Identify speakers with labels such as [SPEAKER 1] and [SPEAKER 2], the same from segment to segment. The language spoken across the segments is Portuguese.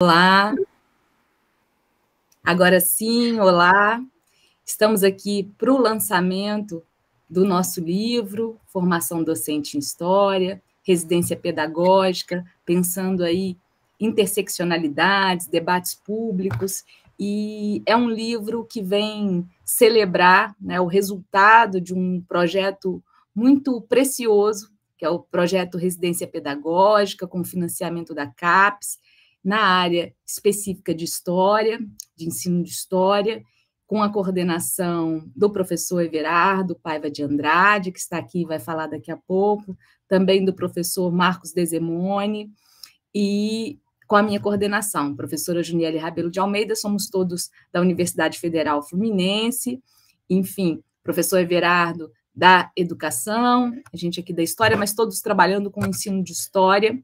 [SPEAKER 1] Olá. Agora sim, olá. Estamos aqui para o lançamento do nosso livro, Formação Docente em História, Residência Pedagógica, pensando aí interseccionalidades, debates públicos, e é um livro que vem celebrar né, o resultado de um projeto muito precioso, que é o projeto Residência Pedagógica, com financiamento da CAPES, na área específica de História, de ensino de História, com a coordenação do professor Everardo Paiva de Andrade, que está aqui e vai falar daqui a pouco, também do professor Marcos Desemone, e com a minha coordenação, professora Juniele Rabelo de Almeida, somos todos da Universidade Federal Fluminense, enfim, professor Everardo da Educação, a gente aqui da História, mas todos trabalhando com o ensino de História,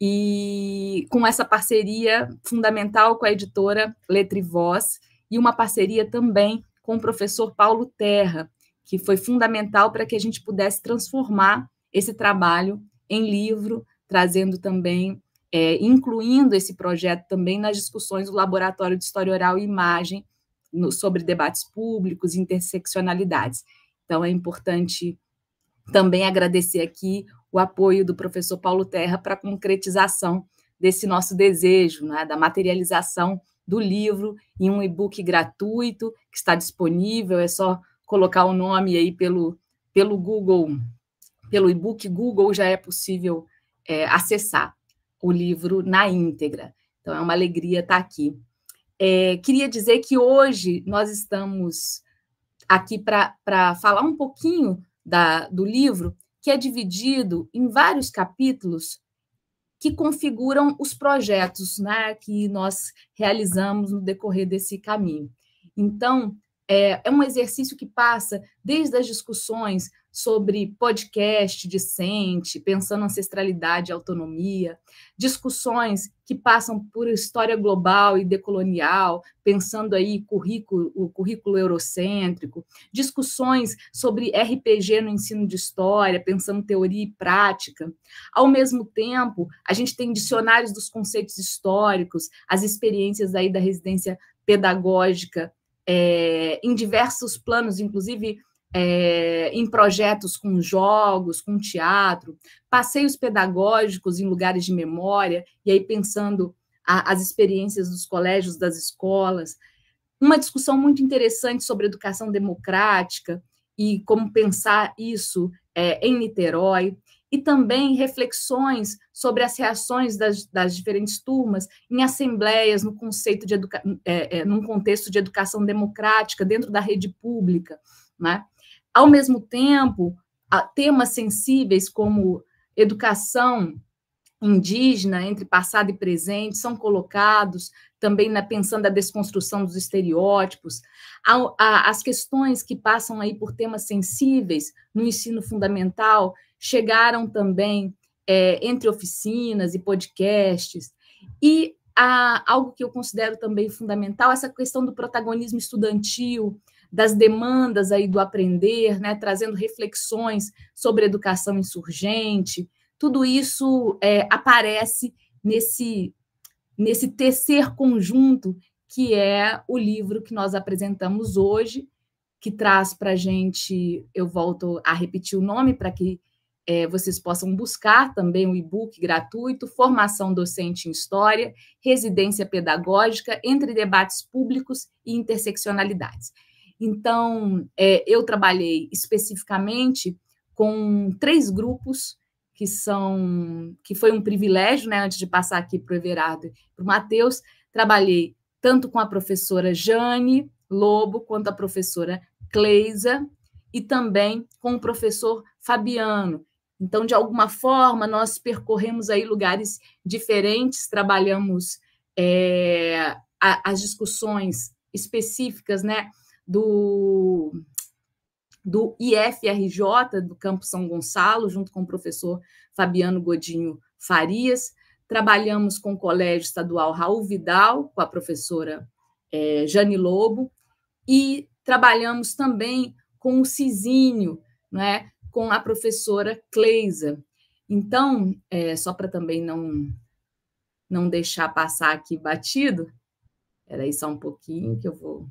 [SPEAKER 1] e com essa parceria fundamental com a editora Letra e Voz, e uma parceria também com o professor Paulo Terra, que foi fundamental para que a gente pudesse transformar esse trabalho em livro, trazendo também, é, incluindo esse projeto também nas discussões do Laboratório de História Oral e Imagem no, sobre debates públicos e interseccionalidades. Então, é importante também agradecer aqui o apoio do professor Paulo Terra para a concretização desse nosso desejo, né, da materialização do livro em um e-book gratuito que está disponível, é só colocar o nome aí pelo, pelo Google, pelo e-book Google já é possível é, acessar o livro na íntegra. Então é uma alegria estar aqui. É, queria dizer que hoje nós estamos aqui para falar um pouquinho da, do livro, que é dividido em vários capítulos que configuram os projetos né, que nós realizamos no decorrer desse caminho. Então, é, é um exercício que passa desde as discussões sobre podcast decente, pensando ancestralidade e autonomia, discussões que passam por história global e decolonial, pensando aí currículo, o currículo eurocêntrico, discussões sobre RPG no ensino de história, pensando teoria e prática. Ao mesmo tempo, a gente tem dicionários dos conceitos históricos, as experiências aí da residência pedagógica é, em diversos planos, inclusive é, em projetos com jogos, com teatro, passeios pedagógicos em lugares de memória, e aí pensando a, as experiências dos colégios, das escolas. Uma discussão muito interessante sobre educação democrática e como pensar isso é, em Niterói e também reflexões sobre as reações das, das diferentes turmas em assembleias no conceito de educa é, é, num contexto de educação democrática dentro da rede pública, né? Ao mesmo tempo, temas sensíveis como educação indígena entre passado e presente são colocados também na pensando a desconstrução dos estereótipos, as questões que passam aí por temas sensíveis no ensino fundamental chegaram também é, entre oficinas e podcasts, e há algo que eu considero também fundamental, essa questão do protagonismo estudantil, das demandas aí do aprender, né, trazendo reflexões sobre educação insurgente, tudo isso é, aparece nesse, nesse tecer conjunto que é o livro que nós apresentamos hoje, que traz para a gente, eu volto a repetir o nome para que é, vocês possam buscar também o e-book gratuito, Formação Docente em História, Residência Pedagógica entre Debates Públicos e Interseccionalidades. Então, é, eu trabalhei especificamente com três grupos que são que foi um privilégio, né, antes de passar aqui para o Everardo e para o Matheus, trabalhei tanto com a professora Jane Lobo quanto a professora Cleisa e também com o professor Fabiano, então, de alguma forma, nós percorremos aí lugares diferentes, trabalhamos é, as discussões específicas né, do, do IFRJ, do Campo São Gonçalo, junto com o professor Fabiano Godinho Farias. Trabalhamos com o Colégio Estadual Raul Vidal, com a professora é, Jane Lobo, e trabalhamos também com o Cizinho, né, com a professora Cleisa. Então, é, só para também não, não deixar passar aqui batido. Espera aí só um pouquinho que eu vou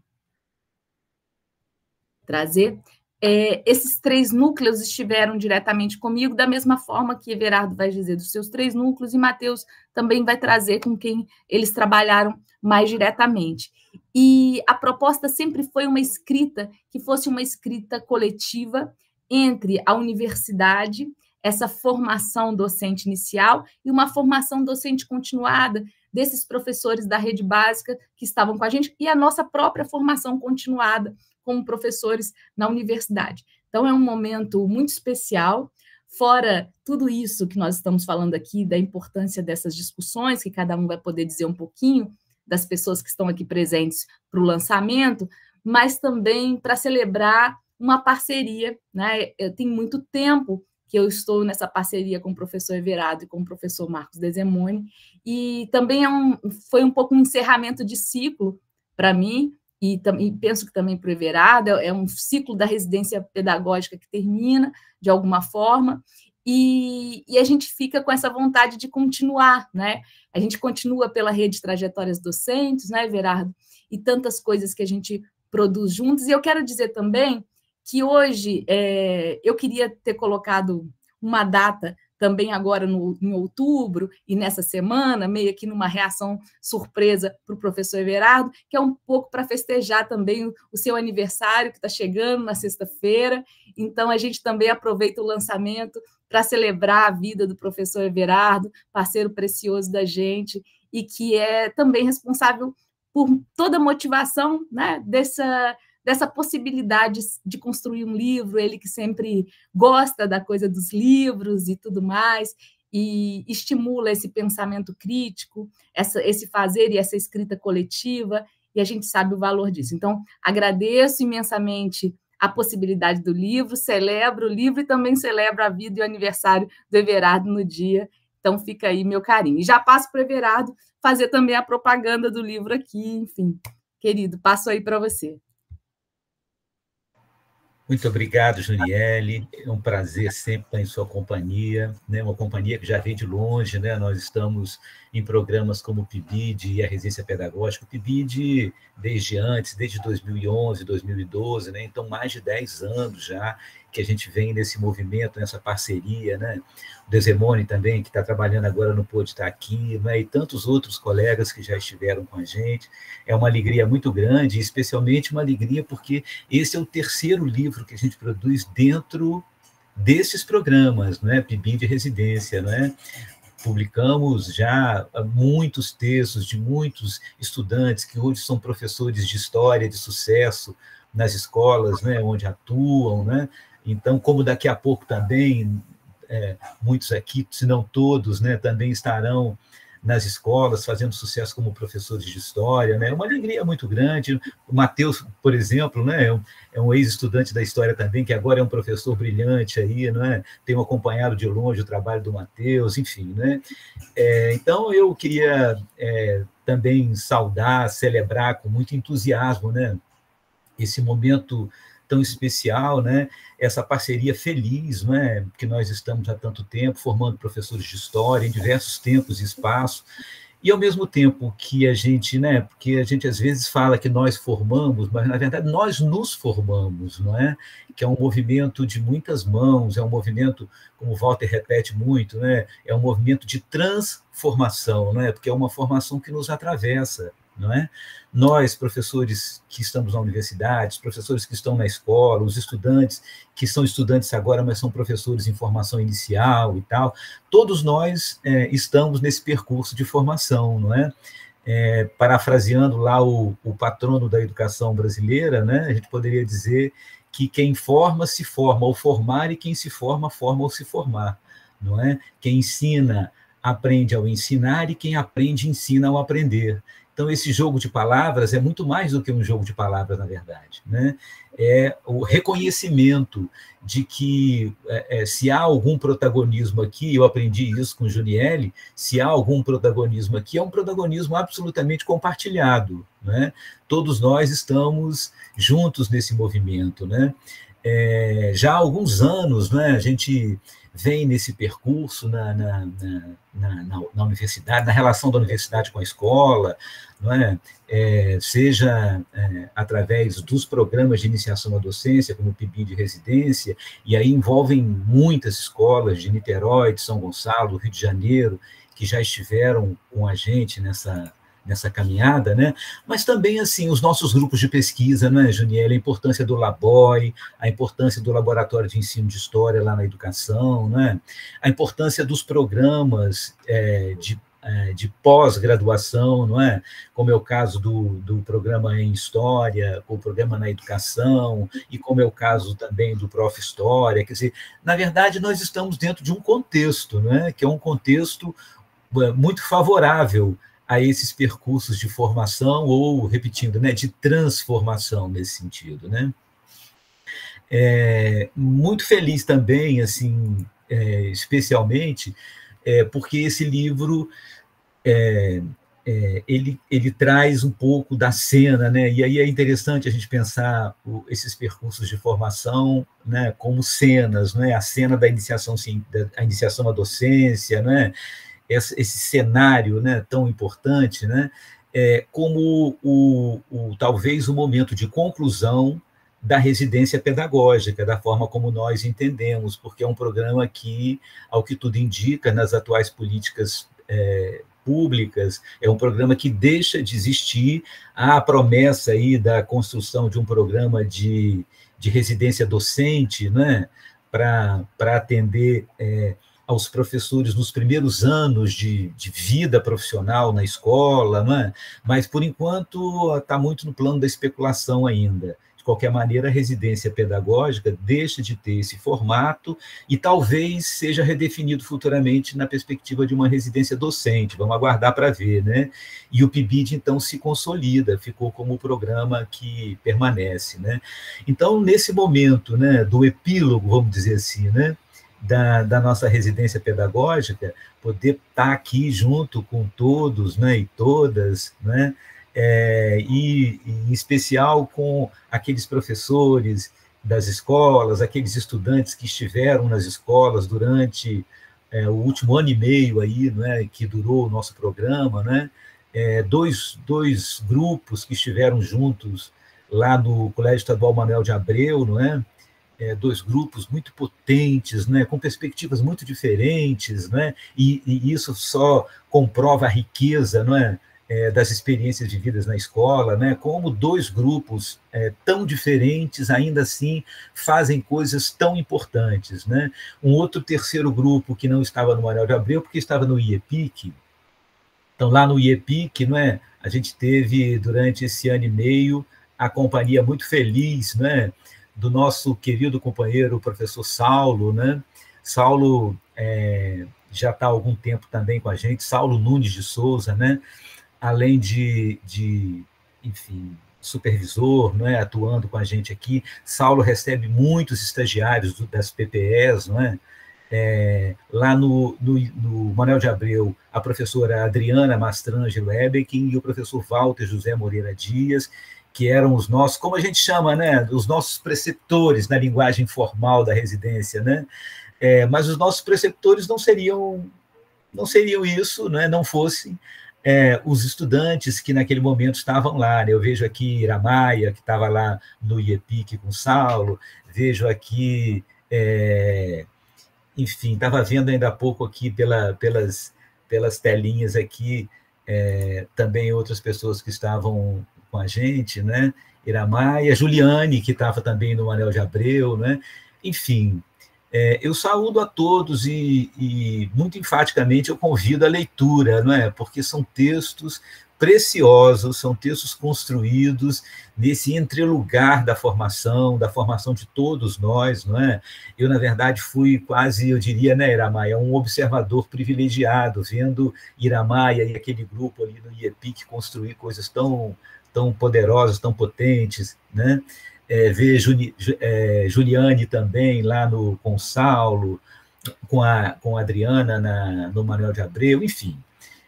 [SPEAKER 1] trazer. É, esses três núcleos estiveram diretamente comigo, da mesma forma que Everardo vai dizer dos seus três núcleos, e Mateus também vai trazer com quem eles trabalharam mais diretamente. E a proposta sempre foi uma escrita que fosse uma escrita coletiva entre a universidade, essa formação docente inicial e uma formação docente continuada desses professores da rede básica que estavam com a gente e a nossa própria formação continuada como professores na universidade. Então, é um momento muito especial. Fora tudo isso que nós estamos falando aqui, da importância dessas discussões, que cada um vai poder dizer um pouquinho, das pessoas que estão aqui presentes para o lançamento, mas também para celebrar uma parceria. Né? Tenho muito tempo que eu estou nessa parceria com o professor Everado e com o professor Marcos Desemone, e também é um, foi um pouco um encerramento de ciclo para mim, e, e, penso que também para o Everardo, é, é um ciclo da residência pedagógica que termina, de alguma forma, e, e, a gente fica com essa vontade de continuar, né? A gente continua pela rede de trajetórias docentes, né, Everardo? E tantas coisas que a gente produz juntos. E eu quero dizer também que hoje é, eu queria ter colocado uma data também agora no, em outubro e nessa semana, meio que numa reação surpresa para o professor Everardo, que é um pouco para festejar também o, o seu aniversário, que está chegando na sexta-feira. Então, a gente também aproveita o lançamento para celebrar a vida do professor Everardo, parceiro precioso da gente, e que é também responsável por toda a motivação né, dessa dessa possibilidade de construir um livro, ele que sempre gosta da coisa dos livros e tudo mais, e estimula esse pensamento crítico, essa, esse fazer e essa escrita coletiva, e a gente sabe o valor disso. Então, agradeço imensamente a possibilidade do livro, celebro o livro e também celebro a vida e o aniversário do Everardo no dia. Então, fica aí meu carinho. E já passo para o Everardo fazer também a propaganda do livro aqui, enfim. Querido, passo aí para você.
[SPEAKER 2] Muito obrigado, Juniele. É um prazer sempre estar em sua companhia, né? uma companhia que já vem de longe. Né? Nós estamos em programas como o PIBID e a Residência Pedagógica. O PIBID desde antes, desde 2011, 2012, né? então mais de 10 anos já que a gente vem nesse movimento, nessa parceria, né? O Desemone também, que está trabalhando agora no pôde estar aqui, né? e tantos outros colegas que já estiveram com a gente. É uma alegria muito grande, especialmente uma alegria porque esse é o terceiro livro que a gente produz dentro desses programas, né? PIBIM de residência, né? publicamos já muitos textos de muitos estudantes que hoje são professores de história de sucesso nas escolas, né, onde atuam, né? Então, como daqui a pouco também é, muitos aqui, se não todos, né, também estarão nas escolas, fazendo sucesso como professores de história, né? É uma alegria muito grande. O Matheus, por exemplo, né? É um, é um ex-estudante da história também, que agora é um professor brilhante aí, né? Tenho acompanhado de longe o trabalho do Matheus, enfim, né? É, então, eu queria é, também saudar, celebrar com muito entusiasmo, né? Esse momento tão especial, né? Essa parceria feliz, né? Que nós estamos há tanto tempo formando professores de história em diversos tempos e espaços. E ao mesmo tempo que a gente, né? Porque a gente às vezes fala que nós formamos, mas na verdade nós nos formamos, não é? Que é um movimento de muitas mãos, é um movimento, como o Walter repete muito, né? É um movimento de transformação, não é? Porque é uma formação que nos atravessa, não é? Nós, professores que estamos na universidade, professores que estão na escola, os estudantes que são estudantes agora, mas são professores em formação inicial e tal, todos nós é, estamos nesse percurso de formação, não é? é parafraseando lá o, o patrono da educação brasileira, né, a gente poderia dizer que quem forma se forma ao formar e quem se forma forma ao se formar, não é? Quem ensina aprende ao ensinar e quem aprende ensina ao aprender. Então, esse jogo de palavras é muito mais do que um jogo de palavras, na verdade. Né? É o reconhecimento de que é, é, se há algum protagonismo aqui, eu aprendi isso com Juniele, se há algum protagonismo aqui, é um protagonismo absolutamente compartilhado. Né? Todos nós estamos juntos nesse movimento. Né? É, já há alguns anos, né, a gente vem nesse percurso na, na, na, na, universidade, na relação da universidade com a escola, é? é seja é, através dos programas de iniciação à docência, como o PIB de residência, e aí envolvem muitas escolas de Niterói, de São Gonçalo, Rio de Janeiro, que já estiveram com a gente nessa, nessa caminhada, né? Mas também assim os nossos grupos de pesquisa, né, Juniela, a importância do Laboi, a importância do laboratório de ensino de história lá na educação, né? A importância dos programas é, de é, de pós-graduação, não é? Como é o caso do, do programa em História, o programa na Educação, e como é o caso também do Prof. História. Quer dizer, na verdade, nós estamos dentro de um contexto, não é? que é um contexto é, muito favorável a esses percursos de formação ou, repetindo, né, de transformação nesse sentido, né? É, muito feliz também, assim, é, especialmente, é, porque esse livro é, é, ele, ele traz um pouco da cena, né? E aí é interessante a gente pensar o, esses percursos de formação, né? Como cenas, né? A cena da iniciação, sim, da iniciação à docência, né? Esse, esse cenário né, tão importante, né, é, como o, o, talvez o momento de conclusão da residência pedagógica, da forma como nós entendemos, porque é um programa que, ao que tudo indica, nas atuais políticas é, públicas, é um programa que deixa de existir a promessa aí da construção de um programa de, de residência docente, né, para atender é, aos professores nos primeiros anos de, de vida profissional na escola, é? mas, por enquanto, está muito no plano da especulação ainda. De qualquer maneira, a residência pedagógica deixa de ter esse formato e talvez seja redefinido futuramente na perspectiva de uma residência docente. Vamos aguardar para ver, né? E o PIBID, então, se consolida, ficou como o programa que permanece, né? Então, nesse momento né, do epílogo, vamos dizer assim, né? Da, da, nossa residência pedagógica, poder estar aqui junto com todos né, e todas, né, é, e, e, em especial com aqueles professores das escolas, aqueles estudantes que estiveram nas escolas durante é, o último ano e meio aí, né, que durou o nosso programa, né, é, dois, dois grupos que estiveram juntos lá no Colégio Estadual Manuel de Abreu, não é? É, dois grupos muito potentes, né, com perspectivas muito diferentes, né, e, e isso só comprova a riqueza não é, é, das experiências vividas na escola, né, como dois grupos é, tão diferentes, ainda assim, fazem coisas tão importantes. Né. Um outro terceiro grupo que não estava no Manuel de Abreu, porque estava no IEPIC, então, lá no IEPIC, não é, a gente teve, durante esse ano e meio, a companhia muito feliz, né, do nosso querido companheiro, professor Saulo, né? Saulo é, já está há algum tempo também com a gente, Saulo Nunes de Souza, né? Além de, de enfim, supervisor, não é, atuando com a gente aqui. Saulo recebe muitos estagiários do, das PPEs, não é? é lá no, no, no, Manuel de Abreu, a professora Adriana Mastrangelo Ebekin e o professor Walter José Moreira Dias, que eram os nossos, como a gente chama, né, os nossos preceptores na linguagem formal da residência, né? É, mas os nossos preceptores não seriam não seriam isso, né, não fossem é, os estudantes que naquele momento estavam lá. Né? Eu vejo aqui Iramaia, que estava lá no IEPIC com Saulo, vejo aqui, é, enfim, estava vendo ainda há pouco aqui pela, pelas, pelas telinhas aqui, é, também outras pessoas que estavam com a gente, né? Iramaia, Juliane, que estava também no Anel de Abreu, né? Enfim, é, eu saúdo a todos e, e, muito enfaticamente eu convido a leitura, não é? Porque são textos preciosos, são textos construídos nesse entrelugar da formação, da formação de todos nós, não é? Eu, na verdade, fui quase, eu diria, né, Iramaia, um observador privilegiado, vendo Iramaia e aquele grupo ali no IEPIC construir coisas tão tão poderosos, tão potentes, né? É, ver Juni, é, Juliane também lá no, com Saulo, com a, com a Adriana na, no Manuel de Abreu, enfim.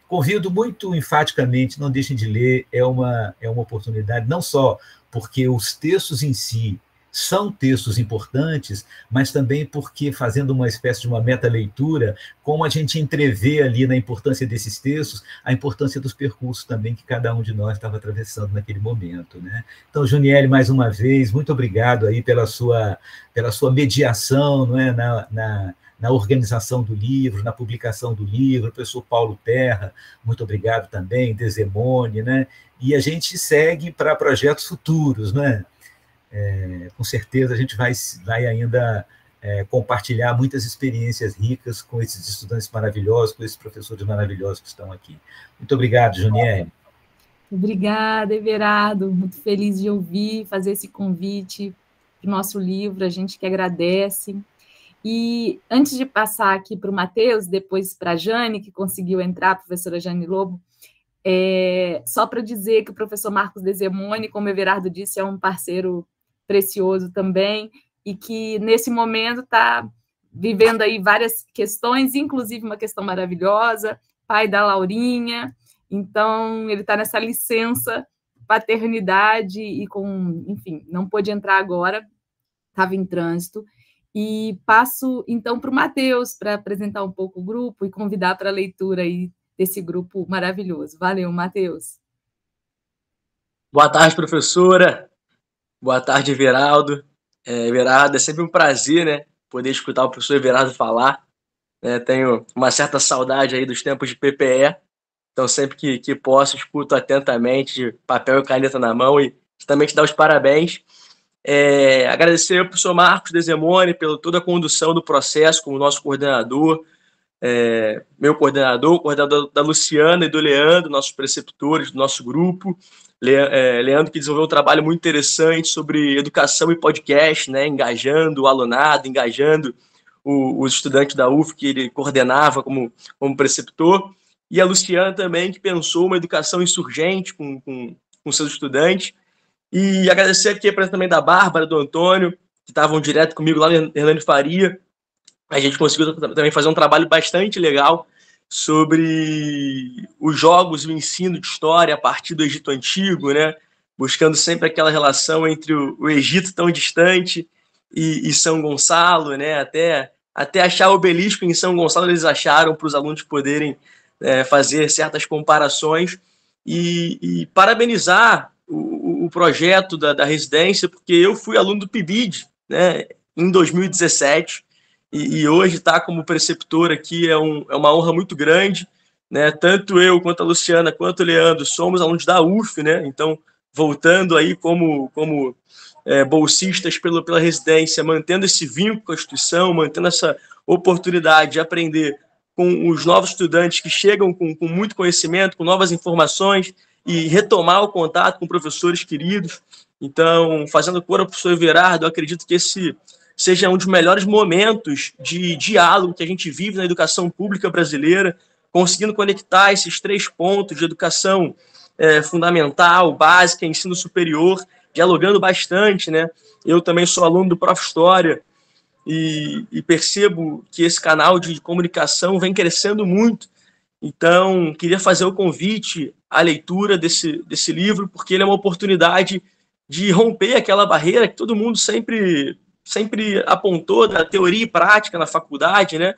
[SPEAKER 2] Convido muito enfaticamente, não deixem de ler, é uma, é uma oportunidade, não só porque os textos em si são textos importantes, mas também porque, fazendo uma espécie de uma meta-leitura, como a gente entrevê ali na importância desses textos, a importância dos percursos também que cada um de nós estava atravessando naquele momento. Né? Então, Juniele, mais uma vez, muito obrigado aí pela sua, pela sua mediação não é? na, na na organização do livro, na publicação do livro, o professor Paulo Terra, muito obrigado também, Desemone, né? E a gente segue para projetos futuros, né? É, com certeza a gente vai, vai ainda é, compartilhar muitas experiências ricas com esses estudantes maravilhosos, com esses professores maravilhosos que estão aqui. Muito obrigado, Juniele.
[SPEAKER 1] Obrigada, Everardo. Muito feliz de ouvir, fazer esse convite para o nosso livro. A gente que agradece. E antes de passar aqui para o Matheus, depois para a Jane, que conseguiu entrar, a professora Jane Lobo, é, só para dizer que o professor Marcos Desemone, como o Everardo disse, é um parceiro precioso também, e que nesse momento está vivendo aí várias questões, inclusive uma questão maravilhosa, pai da Laurinha, então ele está nessa licença paternidade e com, enfim, não pôde entrar agora, estava em trânsito, e passo então para o Matheus para apresentar um pouco o grupo e convidar para a leitura aí desse grupo maravilhoso. Valeu, Matheus.
[SPEAKER 3] Boa tarde, professora. Boa tarde, Everaldo. É, Everaldo, é sempre um prazer, né, poder escutar o professor Everaldo falar. É, tenho uma certa saudade aí dos tempos de PPE, então sempre que, que posso, escuto atentamente, papel e caneta na mão e também te dar os parabéns é, agradecer ao professor Marcos Desemone pela toda a condução do processo como nosso coordenador, é, meu coordenador, coordenador da Luciana e do Leandro, nossos preceptores do nosso grupo. É, Leandro que desenvolveu um trabalho muito interessante sobre educação e podcast, né, engajando o alunado, engajando o, os estudantes da UF que ele coordenava como, como preceptor. E a Luciana também, que pensou uma educação insurgente com, com, com seus estudantes e agradecer aqui a presença também da Bárbara, do Antônio, que estavam direto comigo lá no Hernani Faria. A gente conseguiu também fazer um trabalho bastante legal sobre os jogos o ensino de história a partir do Egito Antigo, né? buscando sempre aquela relação entre o, Egito tão distante e, e, São Gonçalo, né? até, até achar o obelisco em São Gonçalo eles acharam para os alunos poderem é, fazer certas comparações e, e parabenizar o, o projeto da, da, residência, porque eu fui aluno do PIBID né, em 2017 e, e hoje estar tá como preceptor aqui é, um, é uma honra muito grande. Né? Tanto eu quanto a Luciana quanto o Leandro somos alunos da UF, né? então voltando aí como, como é, bolsistas pelo, pela residência, mantendo esse vínculo com a instituição, mantendo essa oportunidade de aprender com os novos estudantes que chegam com, com muito conhecimento, com novas informações e retomar o contato com professores queridos. Então, fazendo cor ao professor Everardo, eu acredito que esse seja um dos melhores momentos de diálogo que a gente vive na educação pública brasileira, conseguindo conectar esses três pontos de educação é, fundamental, básica, ensino superior, dialogando bastante, né? Eu também sou aluno do Prof. História e, e percebo que esse canal de comunicação vem crescendo muito então, queria fazer o convite à leitura desse, desse livro, porque ele é uma oportunidade de romper aquela barreira que todo mundo sempre, sempre apontou da teoria e prática na faculdade, né?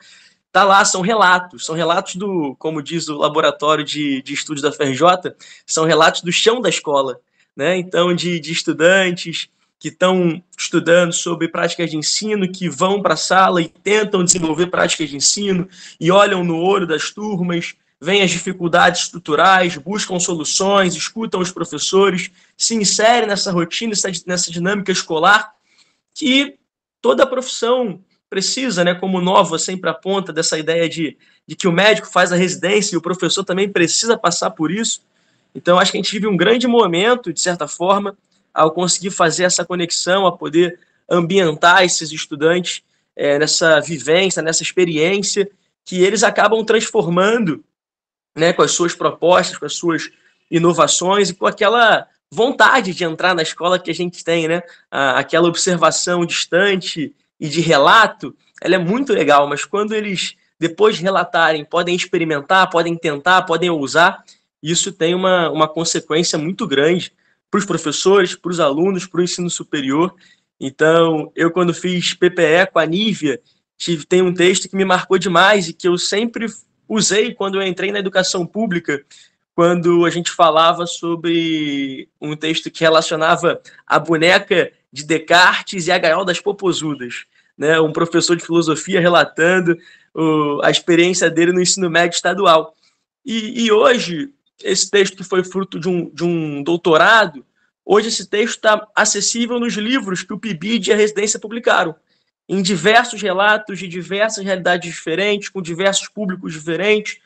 [SPEAKER 3] Tá lá, são relatos, são relatos do, como diz o laboratório de, de estudos da FRJ, são relatos do chão da escola, né? Então, de, de estudantes que estão estudando sobre práticas de ensino, que vão para a sala e tentam desenvolver práticas de ensino e olham no olho das turmas, veem as dificuldades estruturais, buscam soluções, escutam os professores, se inserem nessa rotina, nessa dinâmica escolar que toda a profissão precisa, né? Como Nova sempre aponta dessa ideia de, de que o médico faz a residência e o professor também precisa passar por isso. Então, acho que a gente vive um grande momento, de certa forma, ao conseguir fazer essa conexão, a poder ambientar esses estudantes é, nessa vivência, nessa experiência, que eles acabam transformando né, com as suas propostas, com as suas inovações e com aquela vontade de entrar na escola que a gente tem, né? Aquela observação distante e de relato, ela é muito legal, mas quando eles, depois de relatarem, podem experimentar, podem tentar, podem ousar, isso tem uma, uma consequência muito grande para os professores, para os alunos, para o ensino superior. Então, eu quando fiz PPE com a Nívia, tive, tem um texto que me marcou demais e que eu sempre usei quando eu entrei na educação pública, quando a gente falava sobre um texto que relacionava a boneca de Descartes e a gaiola das popozudas. Né? Um professor de filosofia relatando o, a experiência dele no ensino médio estadual. E, e hoje, esse texto que foi fruto de um, de um doutorado, hoje esse texto está acessível nos livros que o PIBID e a Residência publicaram, em diversos relatos de diversas realidades diferentes, com diversos públicos diferentes,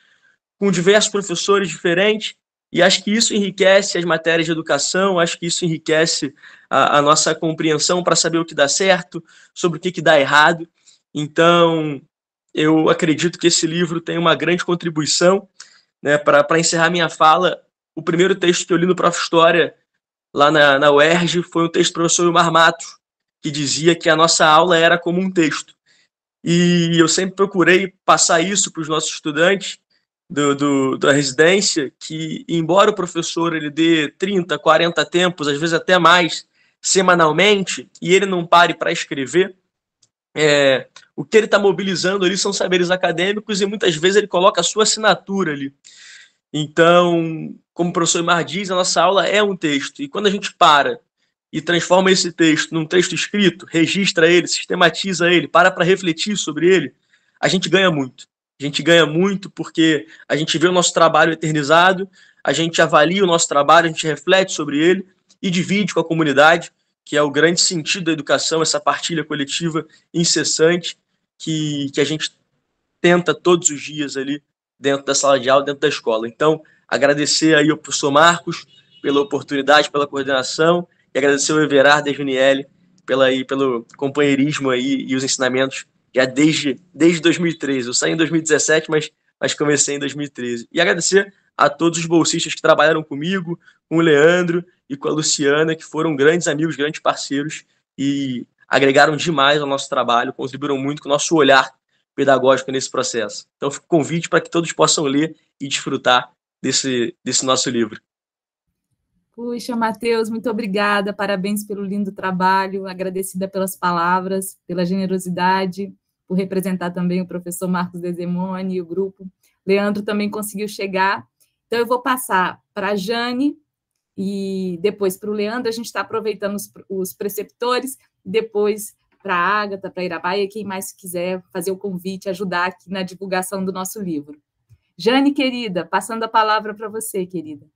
[SPEAKER 3] com diversos professores diferentes, e acho que isso enriquece as matérias de educação, acho que isso enriquece a, a nossa compreensão para saber o que dá certo, sobre o que, que dá errado. Então, eu acredito que esse livro tem uma grande contribuição né, para encerrar minha fala, o primeiro texto que eu li no Prof. História, lá na, na UERJ, foi um texto do professor Ilmar Matos, que dizia que a nossa aula era como um texto. E eu sempre procurei passar isso para os nossos estudantes do, do, da residência, que embora o professor ele dê 30, 40 tempos, às vezes até mais, semanalmente, e ele não pare para escrever, é, o que ele está mobilizando ali são saberes acadêmicos e muitas vezes ele coloca a sua assinatura ali. Então, como o professor Mar diz, a nossa aula é um texto. E quando a gente para e transforma esse texto num texto escrito, registra ele, sistematiza ele, para para refletir sobre ele, a gente ganha muito. A gente ganha muito porque a gente vê o nosso trabalho eternizado, a gente avalia o nosso trabalho, a gente reflete sobre ele e divide com a comunidade que é o grande sentido da educação, essa partilha coletiva incessante que, que a gente tenta todos os dias ali dentro da sala de aula, dentro da escola. Então, agradecer aí ao professor Marcos pela oportunidade, pela coordenação, e agradecer ao Everardo e a Juniele pela, aí, pelo companheirismo aí e os ensinamentos já desde, desde 2013. Eu saí em 2017, mas, mas comecei em 2013. E agradecer a todos os bolsistas que trabalharam comigo, com o Leandro e com a Luciana, que foram grandes amigos, grandes parceiros e agregaram demais ao nosso trabalho, contribuíram muito com o nosso olhar pedagógico nesse processo. Então, fico convite para que todos possam ler e desfrutar desse, desse nosso livro.
[SPEAKER 1] Puxa, Matheus, muito obrigada, parabéns pelo lindo trabalho, agradecida pelas palavras, pela generosidade, por representar também o professor Marcos Desemone e o grupo. Leandro também conseguiu chegar então, eu vou passar para a Jane e depois para o Leandro. A gente está aproveitando os, os, preceptores, depois para a Ágata, para a Irabaia, quem mais quiser fazer o convite, ajudar aqui na divulgação do nosso livro. Jane, querida, passando a palavra para você, querida.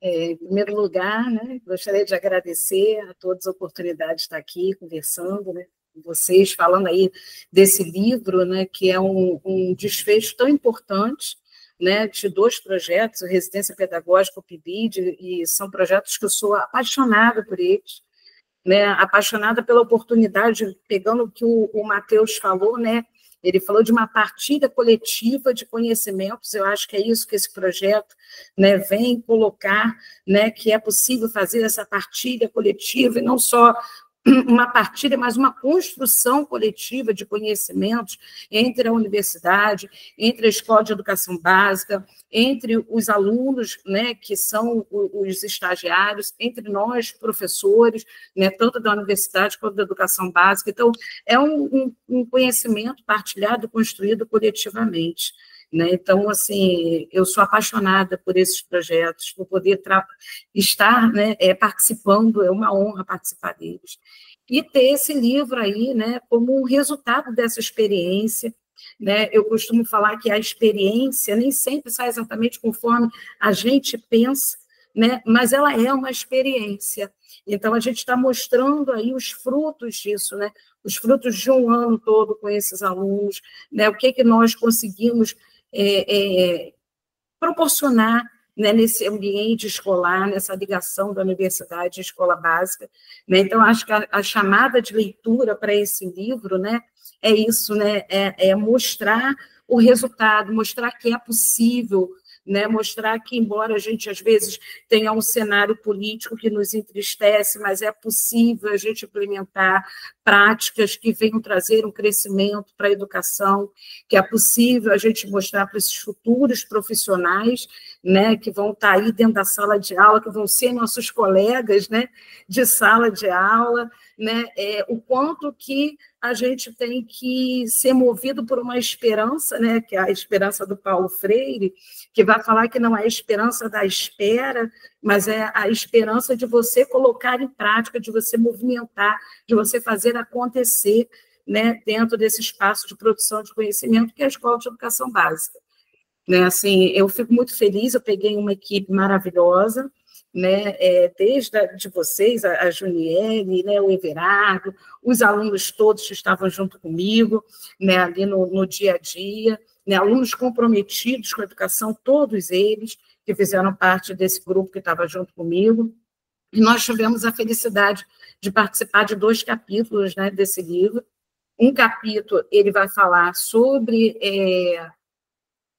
[SPEAKER 4] É, em primeiro lugar, né, gostaria de agradecer a todos a oportunidade de estar aqui conversando né, vocês, falando aí desse livro, né, que é um, um desfecho tão importante né, de dois projetos, Residência Pedagógica, o PIBID, e são projetos que eu sou apaixonada por eles, né, apaixonada pela oportunidade, pegando o que o, o Matheus falou, né, ele falou de uma partilha coletiva de conhecimentos, eu acho que é isso que esse projeto né, vem colocar, né, que é possível fazer essa partilha coletiva, e não só uma partilha, mas uma construção coletiva de conhecimentos entre a universidade, entre a escola de educação básica, entre os alunos, né, que são os estagiários, entre nós, professores, né, tanto da universidade quanto da educação básica. Então, é um, um conhecimento partilhado, construído coletivamente. Né? Então, assim, eu sou apaixonada por esses projetos, por poder estar né, é, participando, é uma honra participar deles. E ter esse livro aí né, como um resultado dessa experiência. Né? Eu costumo falar que a experiência nem sempre sai exatamente conforme a gente pensa, né? mas ela é uma experiência. Então, a gente está mostrando aí os frutos disso, né? os frutos de um ano todo com esses alunos, né? o que, que nós conseguimos é, é, proporcionar né, nesse ambiente escolar, nessa ligação da universidade e escola básica. Né? Então, acho que a, a, chamada de leitura para esse livro né, é isso, né, é, é, mostrar o resultado, mostrar que é possível né? mostrar que, embora a gente, às vezes, tenha um cenário político que nos entristece, mas é possível a gente implementar práticas que venham trazer um crescimento para a educação, que é possível a gente mostrar para esses futuros profissionais né, que vão estar aí dentro da sala de aula, que vão ser nossos colegas né, de sala de aula, né, é, o quanto que a gente tem que ser movido por uma esperança, né, que é a esperança do Paulo Freire, que vai falar que não é a esperança da espera, mas é a esperança de você colocar em prática, de você movimentar, de você fazer acontecer né, dentro desse espaço de produção de conhecimento que é a Escola de Educação Básica. Né, assim, eu fico muito feliz, eu peguei uma equipe maravilhosa, né, é, desde a, de vocês, a, a né, o Everardo, os alunos todos que estavam junto comigo, né, ali no, no dia a dia, né, alunos comprometidos com a educação, todos eles que fizeram parte desse grupo que estava junto comigo, e nós tivemos a felicidade de participar de dois capítulos né, desse livro. Um capítulo ele vai falar sobre é,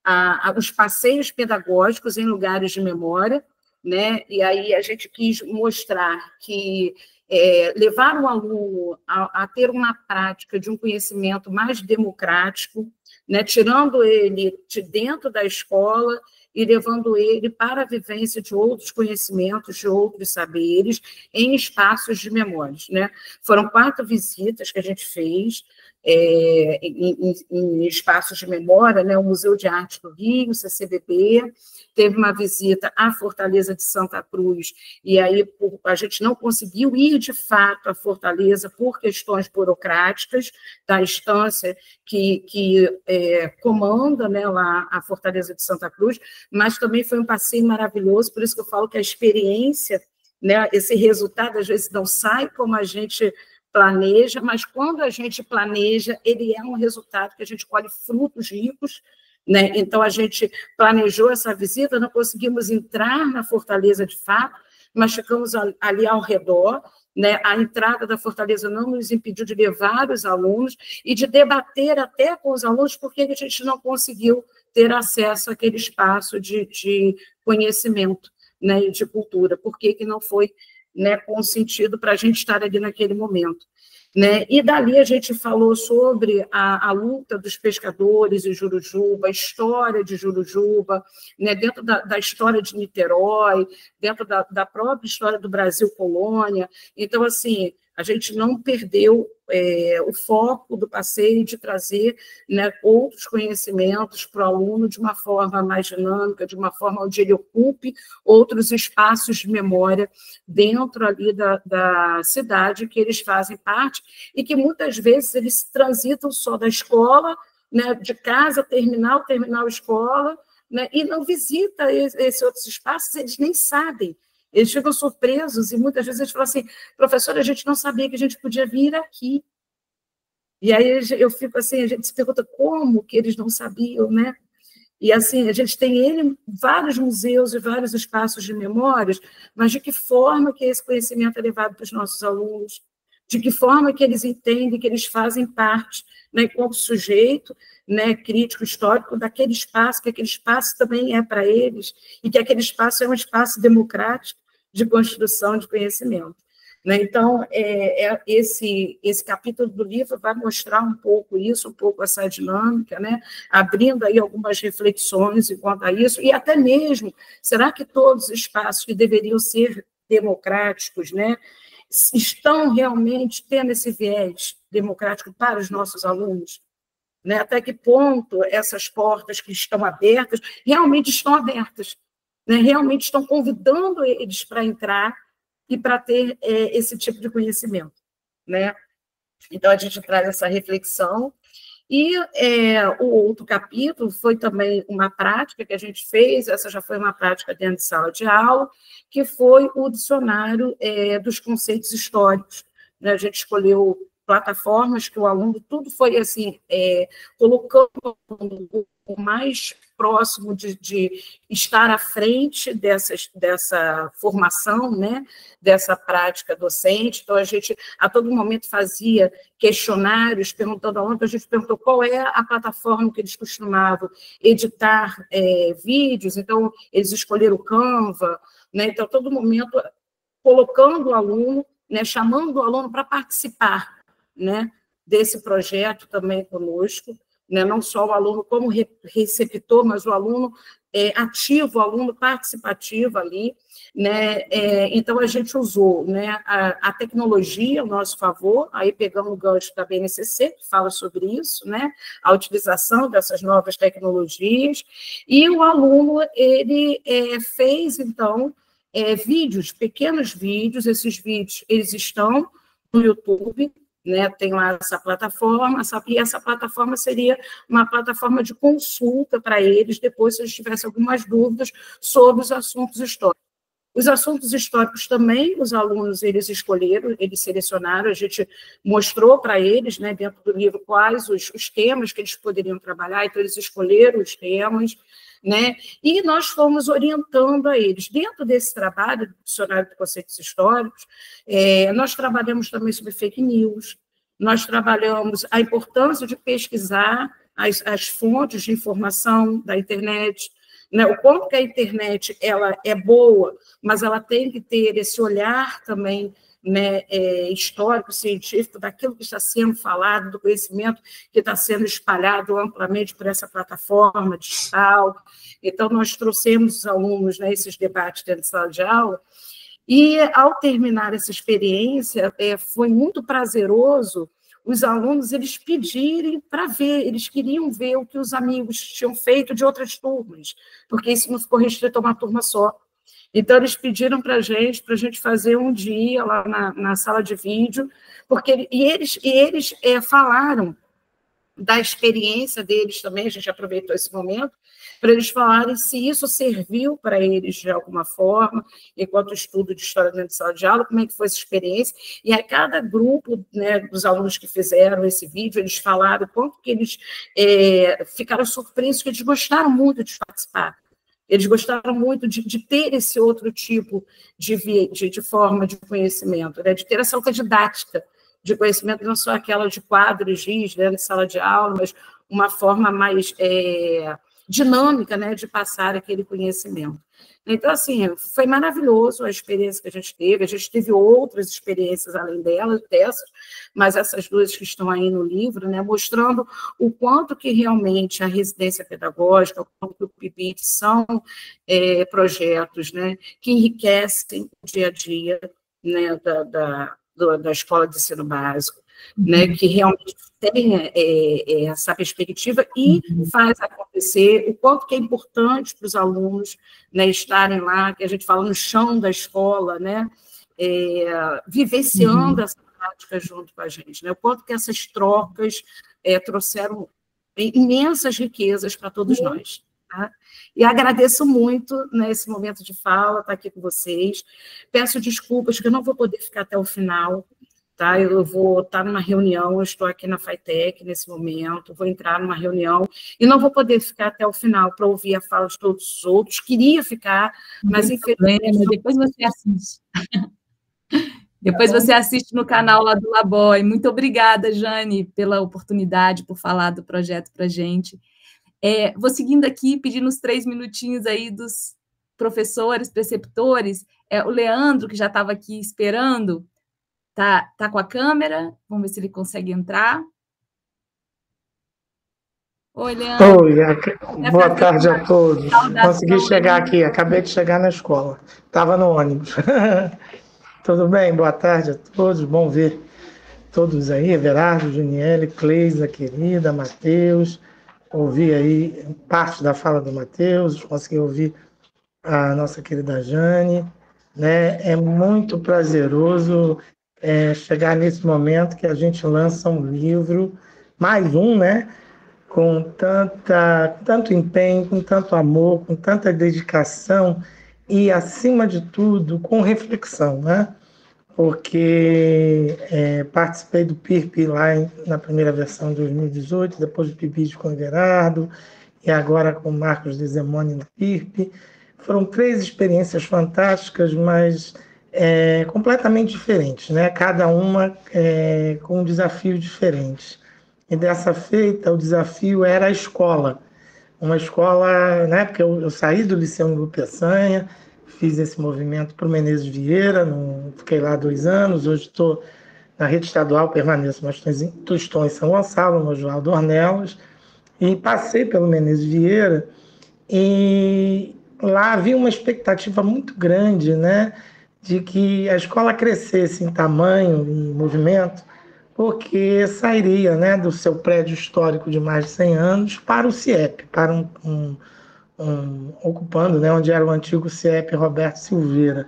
[SPEAKER 4] a, a, os passeios pedagógicos em lugares de memória, né? E aí a gente quis mostrar que é, levar o aluno a, a, ter uma prática de um conhecimento mais democrático, né? tirando ele de dentro da escola e levando ele para a vivência de outros conhecimentos, de outros saberes, em espaços de memórias. Né? Foram quatro visitas que a gente fez, é, em, em, espaços de memória, né, o Museu de Arte do Rio, o CCBB, teve uma visita à Fortaleza de Santa Cruz, e aí a gente não conseguiu ir de fato à Fortaleza por questões burocráticas da instância que, que é, comanda né, lá a Fortaleza de Santa Cruz, mas também foi um passeio maravilhoso, por isso que eu falo que a experiência né, esse resultado às vezes não sai como a gente planeja, mas quando a gente planeja, ele é um resultado que a gente colhe frutos ricos. Né? Então, a gente planejou essa visita, não conseguimos entrar na fortaleza de fato, mas ficamos ali ao redor. Né? A entrada da fortaleza não nos impediu de levar os alunos e de debater até com os alunos porque a gente não conseguiu ter acesso àquele espaço de, de conhecimento né, de cultura, por que, que não foi né, com sentido para a gente estar ali naquele momento. Né? E dali a gente falou sobre a, a, luta dos pescadores em Jurujuba, a história de Jurujuba, né? dentro da, da, história de Niterói, dentro da, da própria história do Brasil colônia. Então, assim, a gente não perdeu é, o foco do passeio de trazer né, outros conhecimentos para o aluno de uma forma mais dinâmica, de uma forma onde ele ocupe outros espaços de memória dentro ali da, da cidade que eles fazem parte e que muitas vezes eles transitam só da escola, né, de casa, terminal, terminal, escola, né, e não visita esses outros espaços, eles nem sabem eles ficam surpresos e muitas vezes eles falam assim, professora, a gente não sabia que a gente podia vir aqui. E aí eu fico assim, a gente se pergunta como que eles não sabiam, né? E assim, a gente tem ele vários museus e vários espaços de memórias, mas de que forma que esse conhecimento é levado para os nossos alunos? De que forma que eles entendem que eles fazem parte, né, como sujeito, né, crítico histórico daquele espaço, que aquele espaço também é para eles e que aquele espaço é um espaço democrático de construção de conhecimento. Né? Então, é, é, esse, esse capítulo do livro vai mostrar um pouco isso, um pouco essa dinâmica, né? abrindo aí algumas reflexões quanto a isso, e até mesmo, será que todos os espaços que deveriam ser democráticos né, estão realmente tendo esse viés democrático para os nossos alunos? Né? Até que ponto essas portas que estão abertas realmente estão abertas? né, realmente estão convidando eles para entrar e para ter é, esse tipo de conhecimento. Né? Então, a gente traz essa reflexão. E é, o outro capítulo foi também uma prática que a gente fez, essa já foi uma prática dentro de sala de aula, que foi o dicionário é, dos conceitos históricos. Né? A gente escolheu plataformas que o aluno, tudo foi assim, é, colocando o mais próximo de, de estar à frente dessas, dessa formação, né, dessa prática docente. Então, a gente, a todo momento, fazia questionários perguntando ao aluno, a gente perguntou qual é a plataforma que eles costumavam editar é, vídeos, então, eles escolheram o Canva, né, então, a todo momento, colocando o aluno, né, chamando o aluno para participar, né, desse projeto também conosco, né? não só o aluno como receptor, mas o aluno é, ativo, o aluno participativo ali. Né? É, então, a gente usou né, a, a, tecnologia ao nosso favor, aí pegamos o gancho da BNCC, que fala sobre isso, né? a utilização dessas novas tecnologias, e o aluno ele é, fez, então, é, vídeos, pequenos vídeos, esses vídeos eles estão no YouTube, né, tem lá essa plataforma, e essa plataforma seria uma plataforma de consulta para eles, depois, se eles tivessem algumas dúvidas sobre os assuntos históricos. Os assuntos históricos também, os alunos, eles escolheram, eles selecionaram, a gente mostrou para eles, né, dentro do livro, quais os, os temas que eles poderiam trabalhar, então eles escolheram os temas, né? E nós fomos orientando a eles. Dentro desse trabalho do Dicionário de Conceitos Históricos, é, nós trabalhamos também sobre fake news, nós trabalhamos a importância de pesquisar as, as fontes de informação da internet, né? o quanto que a internet ela é boa, mas ela tem que ter esse olhar também né, é, histórico, científico, daquilo que está sendo falado, do conhecimento que está sendo espalhado amplamente por essa plataforma digital. Então, nós trouxemos os alunos né, debates dentro de sala de aula, e, ao terminar essa experiência, é, foi muito prazeroso os alunos eles pedirem para ver, eles queriam ver o que os amigos tinham feito de outras turmas, porque isso não ficou restrito a uma turma só. Então, eles pediram para a gente, para a gente fazer um dia lá na, na sala de vídeo, porque e eles, e eles é, falaram da experiência deles também, a gente aproveitou esse momento, para eles falarem se isso serviu para eles de alguma forma, enquanto estudo de história dentro de sala de aula, como é que foi essa experiência, e a cada grupo né, dos alunos que fizeram esse vídeo, eles falaram quanto que eles é, ficaram surpresos, que eles gostaram muito de participar, eles gostaram muito de, de ter esse outro tipo de, de, de forma de conhecimento, né? de ter essa outra didática de conhecimento, não só aquela de quadros, giz, dentro de sala de aula, mas uma forma mais é, dinâmica né, de passar aquele conhecimento. Então, assim, foi maravilhoso a experiência que a gente teve. A gente teve outras experiências além delas, dessas, mas essas duas que estão aí no livro, né, mostrando o quanto que realmente a residência pedagógica, o quanto o PIBIT são é, projetos né, que enriquecem o dia a dia né, da, da, da escola de ensino básico né, uhum. que realmente tenha é, é, essa perspectiva e uhum. faz acontecer o quanto que é importante para os alunos né, estarem lá, que a gente fala no chão da escola, né, é, vivenciando uhum. essa prática junto com a gente, né, o quanto que essas trocas é, trouxeram imensas riquezas para todos uhum. nós. Tá? E agradeço muito né, momento de fala, estar aqui com vocês. Peço desculpas que eu não vou poder ficar até o final, tá? Eu vou estar numa reunião, eu estou aqui na FITEC nesse momento, vou entrar numa reunião e não vou poder ficar até o final para ouvir a fala de todos os outros. Queria ficar, mas infelizmente.
[SPEAKER 1] Depois você assiste. Depois você assiste no canal lá do Laboy. Muito obrigada, Jane, pela oportunidade, por falar do projeto para a gente. É, vou seguindo aqui, pedindo uns três minutinhos aí dos professores, preceptores. É, o Leandro, que já estava aqui esperando, Tá, tá com a câmera? Vamos ver se ele consegue entrar.
[SPEAKER 5] Oi, Leandro. Oi, boa tarde a todos. Consegui chegar aqui, acabei de chegar na escola. Estava no ônibus. Tudo bem? Boa tarde a todos. Bom ver todos aí, Everardo, Juniele, Cleisa, querida, Matheus. Ouvi aí parte da fala do Matheus, consegui ouvir a nossa querida Jane. Né? É muito prazeroso é, chegar nesse momento que a gente lança um livro, mais um, né? Com tanta, tanto empenho, com tanto amor, com tanta dedicação e, acima de tudo, com reflexão, né? Porque é, participei do PIRP lá em, na primeira versão de 2018, depois do PIBID com o Everardo, e agora com Marcos Desemone na PIRP. Foram três experiências fantásticas, mas é, completamente diferentes, né? cada uma é, com um desafio diferente. E dessa feita, o desafio era a escola. Uma escola, né, porque eu, eu saí do Liceu Lu Peçanha, fiz esse movimento para o Menezes Vieira, não, fiquei lá dois anos, hoje estou na rede estadual, permaneço, mas estou em São Gonçalo, no Oswaldo Ornelas, e passei pelo Menezes Vieira, e lá havia uma expectativa muito grande, né, de que a escola crescesse em tamanho, em movimento, porque sairia né, do seu prédio histórico de mais de 100 anos para o CIEP, para um, um, um, ocupando né, onde era o antigo CIEP Roberto Silveira.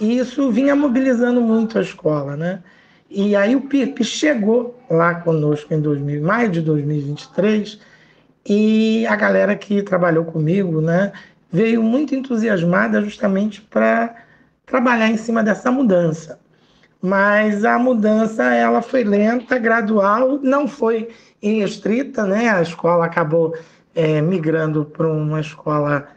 [SPEAKER 5] E isso vinha mobilizando muito a escola. Né? E aí o PIRP chegou lá conosco em 2000, maio de 2023 e a galera que trabalhou comigo né, veio muito entusiasmada justamente para trabalhar em cima dessa mudança. Mas a mudança ela foi lenta, gradual, não foi restrita, né? A escola acabou é, migrando para uma escola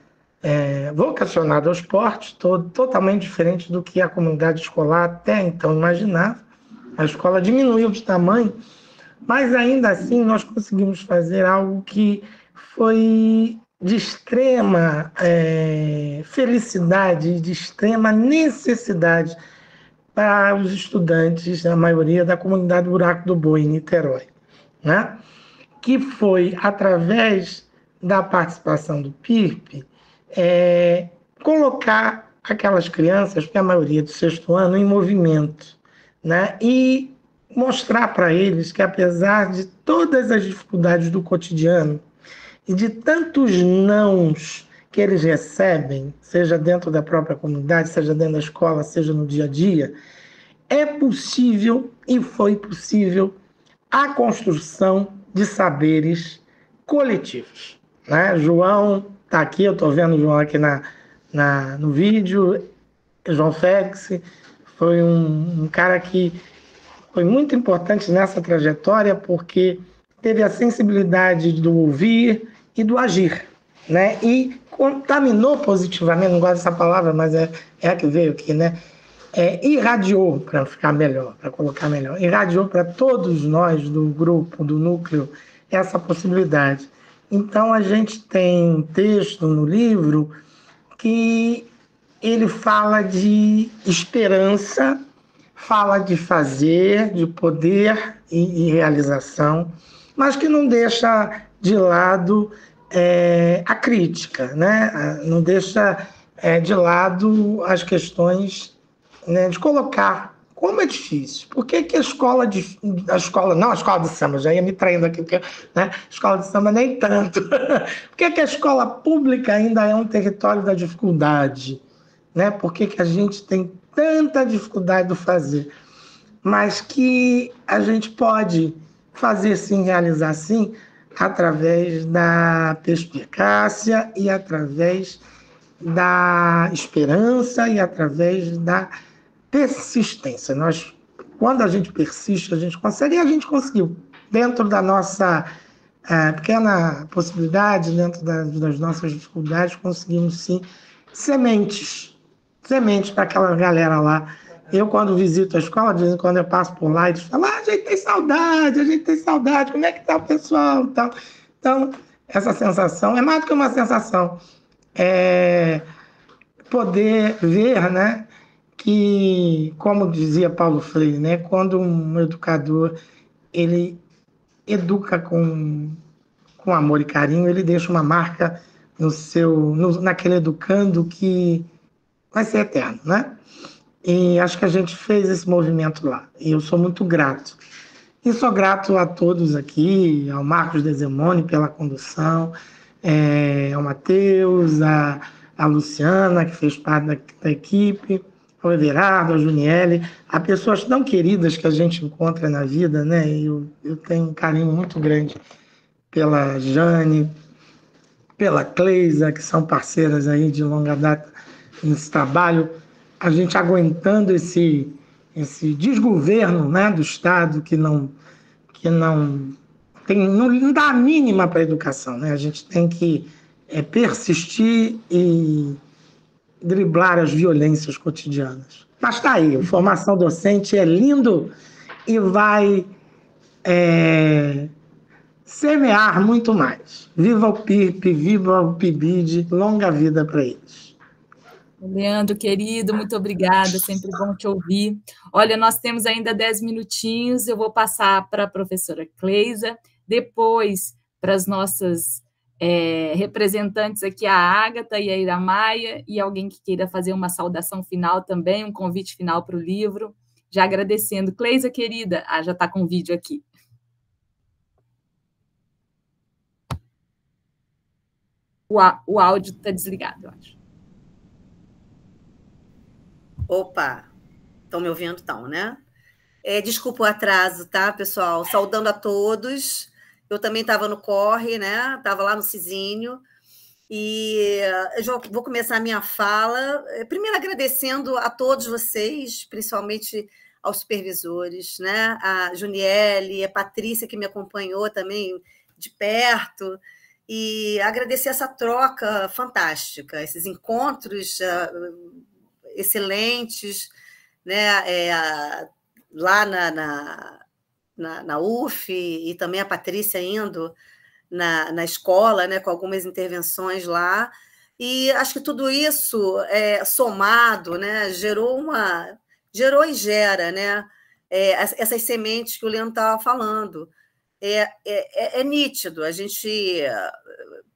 [SPEAKER 5] é, vocacionada ao esporte, todo, totalmente diferente do que a comunidade escolar até então imaginava. A escola diminuiu de tamanho, mas ainda assim nós conseguimos fazer algo que foi de extrema é, felicidade, de extrema necessidade para os estudantes, a maioria da comunidade Buraco do Boi, em Niterói, né? que foi através da participação do PIRP é, colocar aquelas crianças, que a maioria do sexto ano, em movimento, né? e mostrar para eles que apesar de todas as dificuldades do cotidiano, e de tantos nãos que eles recebem, seja dentro da própria comunidade, seja dentro da escola, seja no dia a dia, é possível e foi possível a construção de saberes coletivos. Né? João está aqui, eu estou vendo o João aqui na, na, no vídeo, João Félix foi um, um cara que foi muito importante nessa trajetória porque teve a sensibilidade do ouvir, e do agir, né? E contaminou positivamente, não gosto dessa palavra, mas é, é a que veio aqui, né? É, irradiou, para ficar melhor, para colocar melhor, irradiou para todos nós do grupo, do núcleo, essa possibilidade. Então a gente tem um texto no livro que ele fala de esperança, fala de fazer, de poder e, e realização, mas que não deixa de lado é, a crítica, né? não deixa é, de lado as questões né, de colocar como é difícil. Por que, que a escola de a escola não a escola de samba já ia me traindo aqui porque né, a escola de samba nem tanto. Por que, que a escola pública ainda é um território da dificuldade, né? Por que, que a gente tem tanta dificuldade de fazer, mas que a gente pode fazer sim, realizar sim, através da perspicácia e através da esperança e através da persistência. Nós, quando a gente persiste, a gente consegue e a gente conseguiu. Dentro da nossa é, pequena possibilidade, dentro das nossas dificuldades, conseguimos sim sementes, sementes para aquela galera lá eu, quando visito a escola, de vez em quando eu passo por lá e eles falam: ah, a gente tem saudade, a gente tem saudade, como é que está o pessoal? Então, então, essa sensação é mais do que uma sensação, é poder ver, né, que, como dizia Paulo Freire, né, quando um educador ele educa com, com amor e carinho, ele deixa uma marca no seu, no, naquele educando que vai ser eterno, né? E acho que a gente fez esse movimento lá. E eu sou muito grato. E sou grato a todos aqui, ao Marcos Desemone pela condução, é, ao Matheus, a, a Luciana, que fez parte da, da equipe, ao Everardo, ao Juniele, a pessoas tão queridas que a gente encontra na vida, né? Eu, eu tenho um carinho muito grande pela Jane, pela Cleisa, que são parceiras aí de longa data nesse trabalho a gente aguentando esse, esse desgoverno né, do Estado que não, que não tem, não, dá a mínima para a educação, né? A gente tem que é, persistir e driblar as violências cotidianas. Mas está aí, formação docente é lindo e vai é, semear muito mais. Viva o PIP, viva o PIBID, longa vida para eles.
[SPEAKER 1] Leandro, querido, muito obrigada, sempre bom te ouvir. Olha, nós temos ainda 10 minutinhos, eu vou passar para a professora Cleisa, depois para as nossas é, representantes aqui, a Ágata e a Iramaia, e alguém que queira fazer uma saudação final também, um convite final para o livro, já agradecendo. Cleisa, querida, ah, já está com o vídeo aqui. O, o áudio está desligado, eu acho.
[SPEAKER 6] Opa, estão me ouvindo? Estão, né? É, desculpa o atraso, tá, pessoal? Saudando a todos. Eu também estava no corre, né? Estava lá no Cizinho. E eu já vou começar a minha fala, é, primeiro agradecendo a todos vocês, principalmente aos supervisores, né? A Juniele, a Patrícia, que me acompanhou também de perto, e agradecer essa troca fantástica, esses encontros uh, excelentes, né? É, lá na, na, na, na UF e também a Patrícia indo na, na escola, né? Com algumas intervenções lá. E acho que tudo isso é, somado, né, gerou uma gerou e gera, né, é, essas sementes que o Leandro estava falando. É, é, é, é, nítido, a gente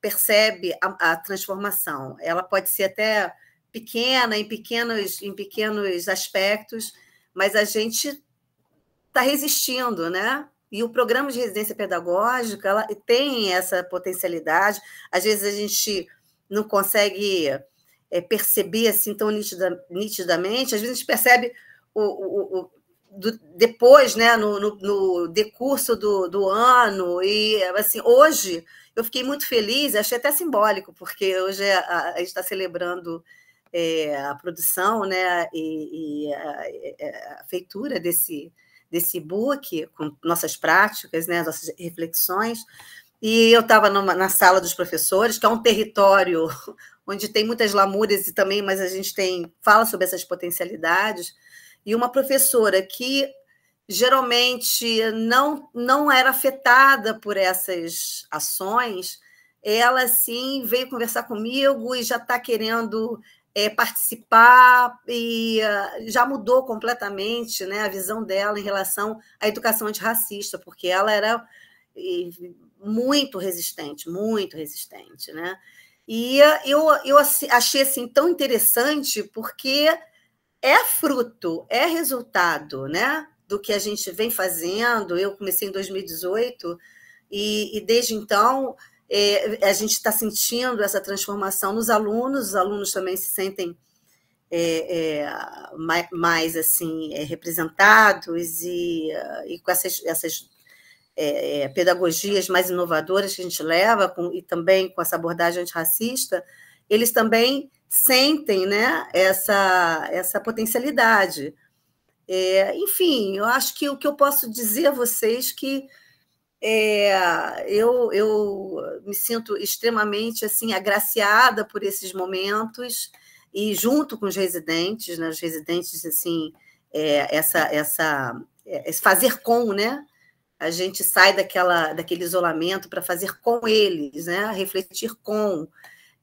[SPEAKER 6] percebe a, a, transformação. Ela pode ser até pequena, em pequenos, em pequenos aspectos, mas a gente está resistindo, né? E o programa de residência pedagógica ela tem essa potencialidade. Às vezes a gente não consegue é, perceber assim tão nitida, nitidamente, às vezes a gente percebe o, o, o do, depois, né, no, no, no decurso do, do ano, e assim, hoje eu fiquei muito feliz, achei até simbólico, porque hoje é a, a gente está celebrando é, a produção né, e, e a, é, a, feitura desse, desse book, com nossas práticas, né, nossas reflexões. E eu estava na sala dos professores, que é um território onde tem muitas lamúrias e também, mas a gente tem fala sobre essas potencialidades. E uma professora que geralmente não não era afetada por essas ações, ela sim veio conversar comigo e já está querendo é, participar e uh, já mudou completamente né, a visão dela em relação à educação antirracista, porque ela era e, muito resistente, muito resistente. Né? E uh, eu, eu achei assim, tão interessante porque é fruto, é resultado né, do que a gente vem fazendo. Eu comecei em 2018 e, e desde então é, a gente está sentindo essa transformação nos alunos, os alunos também se sentem é, é, mais, mais, assim é, representados e, e, com essas, essas é, é, pedagogias mais inovadoras que a gente leva com, e também com essa abordagem antirracista, eles também sentem né, essa, essa potencialidade. enfim, eu acho que o que eu posso dizer a vocês que é, eu, eu me sinto extremamente assim agraciada por esses momentos e junto com os residentes, né, os residentes assim é, essa essa é, fazer com, né? A gente sai daquela daquele isolamento para fazer com eles, né? Refletir com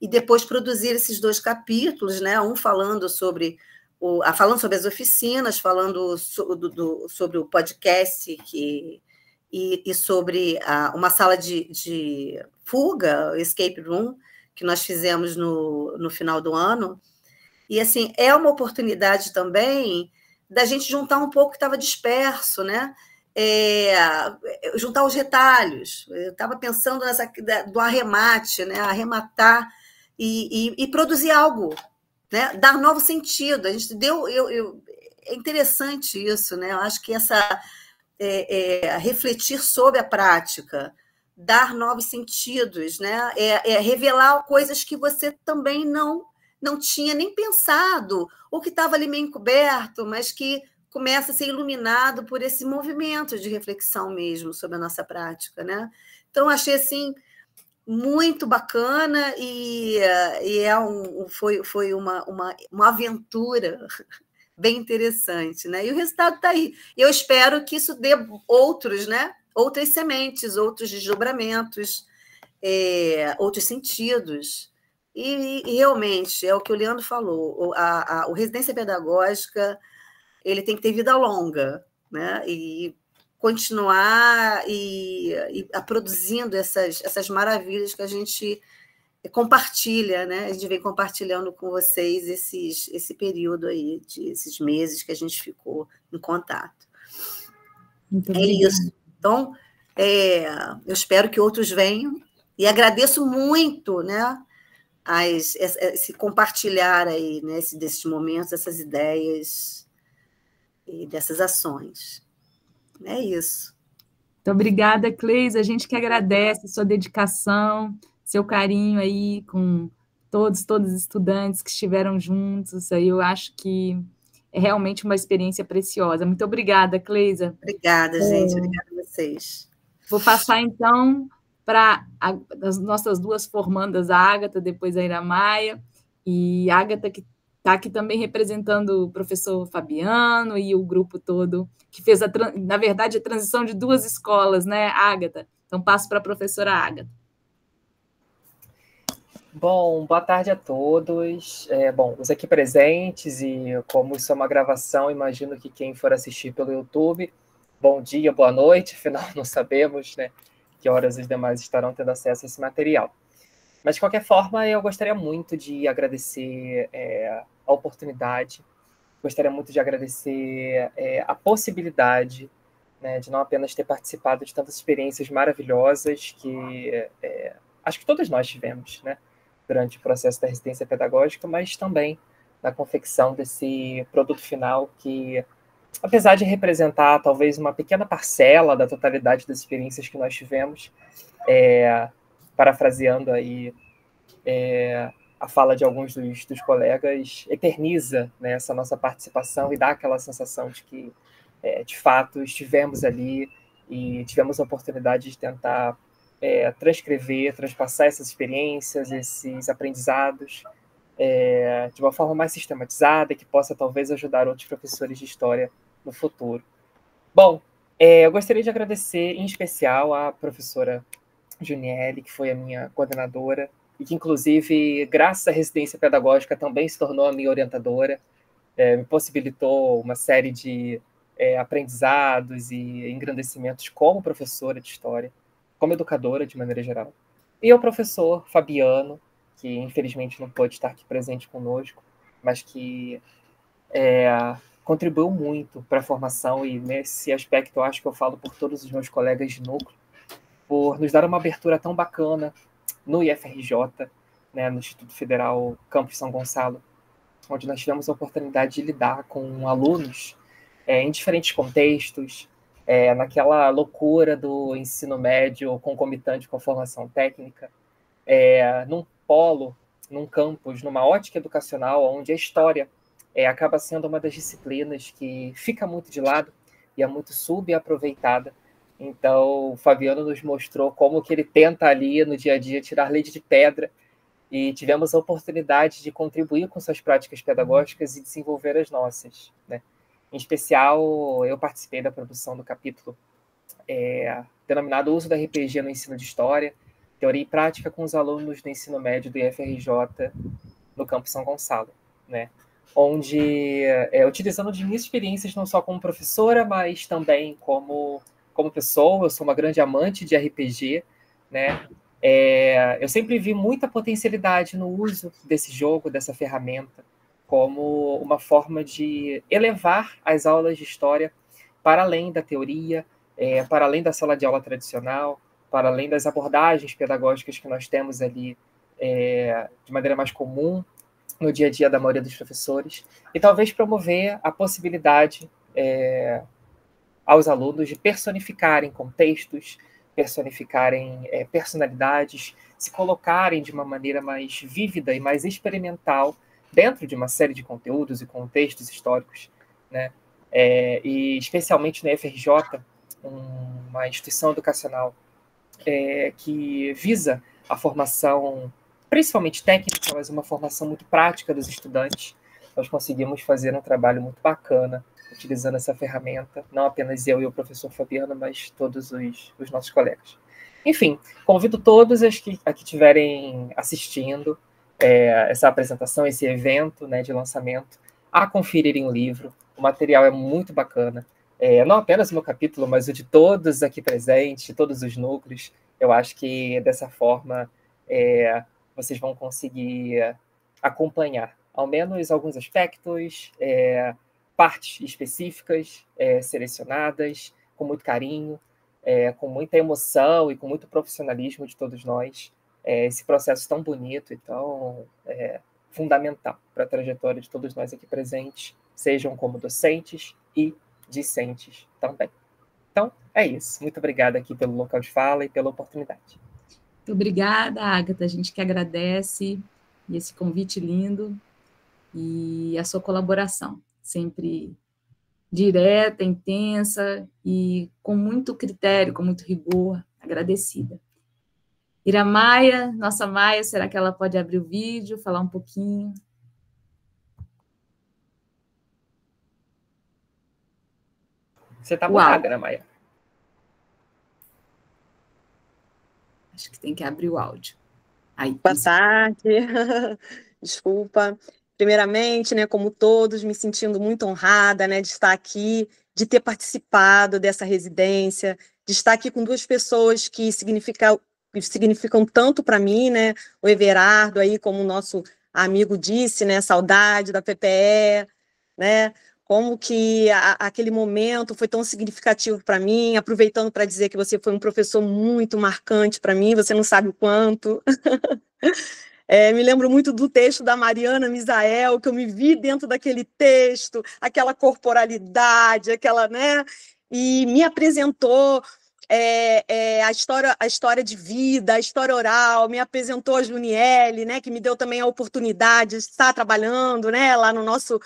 [SPEAKER 6] e depois produzir esses dois capítulos, né? Um falando sobre o, falando sobre as oficinas, falando so, do, do, sobre o podcast que e, e sobre a, uma sala de, de fuga, escape room, que nós fizemos no, no final do ano. E, assim, é uma oportunidade também da gente juntar um pouco que estava disperso, né? É, juntar os retalhos. Eu estava pensando nessa do arremate, né? Arrematar e, e, e, produzir algo, né? Dar novo sentido. A gente deu, eu, eu, é interessante isso, né? Eu acho que essa é, é, refletir sobre a prática, dar novos sentidos, né? É, é, revelar coisas que você também não não tinha nem pensado, ou que estava ali meio encoberto, mas que começa a ser iluminado por esse movimento de reflexão mesmo sobre a nossa prática, né? Então achei assim muito bacana e, e é um, foi, foi uma, uma, uma aventura bem interessante, né? E o resultado está aí. Eu espero que isso dê outros, né? Outras sementes, outros desdobramentos, é, outros sentidos. E, e, realmente é o que o Leandro falou. A, a, residência pedagógica ele tem que ter vida longa, né? E continuar e, e produzindo essas, essas maravilhas que a gente compartilha, né? A gente vem compartilhando com vocês esses, esse período aí, de, esses meses que a gente ficou em contato. Muito é isso. Então, é, eu espero que outros venham e agradeço muito, né? As, esse compartilhar aí, né, desses momentos, essas ideias e dessas ações. É isso.
[SPEAKER 1] Muito obrigada, Cleis. A gente que agradece sua dedicação, seu carinho aí com todos, todos os estudantes que estiveram juntos. Aí eu acho que é realmente uma experiência preciosa. Muito obrigada, Cleisa.
[SPEAKER 6] Obrigada, gente. É... Obrigada a vocês.
[SPEAKER 1] Vou passar, então, para as nossas duas formandas, a Ágata, depois a Iramaia. E a Ágata, que está aqui também representando o professor Fabiano e o grupo todo, que fez, a, na verdade, a transição de duas escolas, né, Ágata? Então, passo para a professora Ágata.
[SPEAKER 7] Bom, boa tarde a todos. É, bom, os aqui presentes, e como isso é uma gravação, imagino que quem for assistir pelo YouTube, bom dia, boa noite, afinal não sabemos né, que horas os demais estarão tendo acesso a esse material. Mas, de qualquer forma, eu gostaria muito de agradecer é, a oportunidade. Gostaria muito de agradecer é, a possibilidade né, de não apenas ter participado de tantas experiências maravilhosas que é, acho que todos nós tivemos né, durante o processo da residência pedagógica, mas também na confecção desse produto final que, apesar de representar talvez uma pequena parcela da totalidade das experiências que nós tivemos, é, parafraseando aí é, a fala de alguns dos, dos colegas eterniza né, essa nossa participação e dá aquela sensação de que, é, de fato, estivemos ali e tivemos a oportunidade de tentar é, transcrever, transpassar essas experiências, esses aprendizados é, de uma forma mais sistematizada que possa talvez ajudar outros professores de história no futuro. Bom, é, eu gostaria de agradecer em especial à professora Juniele, que foi a minha coordenadora e que, inclusive, graças à residência pedagógica, também se tornou a minha orientadora, é, me possibilitou uma série de é, aprendizados e engrandecimentos como professora de história, como educadora de maneira geral. E o professor Fabiano, que infelizmente não pôde estar aqui presente conosco, mas que é, contribuiu muito para a formação, e nesse aspecto eu acho que eu falo por todos os meus colegas de núcleo, por nos dar uma abertura tão bacana no IFRJ, né, no Instituto Federal Campus São Gonçalo, onde nós tivemos a oportunidade de lidar com alunos é, em diferentes contextos, é, naquela loucura do ensino médio concomitante com a formação técnica, é, num polo, num campus, numa ótica educacional, onde a história é, acaba sendo uma das disciplinas que fica muito de lado e é muito subaproveitada então, o Fabiano nos mostrou como que ele tenta ali no dia a dia tirar leite de pedra e tivemos a oportunidade de contribuir com suas práticas pedagógicas e desenvolver as nossas. Né? Em especial, eu participei da produção do capítulo é, denominado Uso da RPG no Ensino de História, Teoria e Prática com os alunos do ensino médio do IFRJ no Campo São Gonçalo, né? onde, é, utilizando de minhas experiências não só como professora, mas também como como pessoa, eu sou uma grande amante de RPG, né? É, eu sempre vi muita potencialidade no uso desse jogo, dessa ferramenta, como uma forma de elevar as aulas de história para além da teoria, é, para além da sala de aula tradicional, para além das abordagens pedagógicas que nós temos ali é, de maneira mais comum no dia a dia da maioria dos professores, e talvez promover a possibilidade é, aos alunos de personificarem contextos, personificarem é, personalidades, se colocarem de uma maneira mais vívida e mais experimental dentro de uma série de conteúdos e contextos históricos, né? é, e especialmente na FRJ, uma instituição educacional é, que visa a formação, principalmente técnica, mas uma formação muito prática dos estudantes. Nós conseguimos fazer um trabalho muito bacana utilizando essa ferramenta, não apenas eu e o professor Fabiano, mas todos os, os nossos colegas. Enfim, convido todos os que estiverem assistindo é, essa apresentação, esse evento né, de lançamento, a conferirem o livro. O material é muito bacana. É, não apenas o meu capítulo, mas o de todos aqui presentes, de todos os núcleos. Eu acho que dessa forma é, vocês vão conseguir acompanhar, ao menos alguns aspectos, é, partes específicas é, selecionadas, com muito carinho, é, com muita emoção e com muito profissionalismo de todos nós. É, esse processo tão bonito e tão é, fundamental para a trajetória de todos nós aqui presentes, sejam como docentes e discentes também. Então, é isso. Muito obrigada aqui pelo local de fala e pela oportunidade.
[SPEAKER 1] Muito obrigada, Agatha. A gente que agradece esse convite lindo e a sua colaboração sempre direta, intensa e com muito critério, com muito rigor, agradecida. Ira Maia, nossa Maia, será que ela pode abrir o vídeo, falar um pouquinho?
[SPEAKER 7] Você está mutada, Ira Maia.
[SPEAKER 1] Acho que tem que abrir o áudio.
[SPEAKER 8] Aí, Boa isso. tarde. Desculpa. Primeiramente, né, como todos, me sentindo muito honrada, né, de estar aqui, de ter participado dessa residência, de estar aqui com duas pessoas que significam, significam tanto para mim, né, o Everardo aí, como o nosso amigo disse, né, saudade da PPE, né, como que a, aquele momento foi tão significativo para mim, aproveitando para dizer que você foi um professor muito marcante para mim, você não sabe o quanto. É, me lembro muito do texto da Mariana Misael, que eu me vi dentro daquele texto, aquela corporalidade, aquela, né? E me apresentou é, é, a, história, a história de vida, a história oral, me apresentou a Juniele, né, que me deu também a oportunidade de estar trabalhando né, lá no nosso,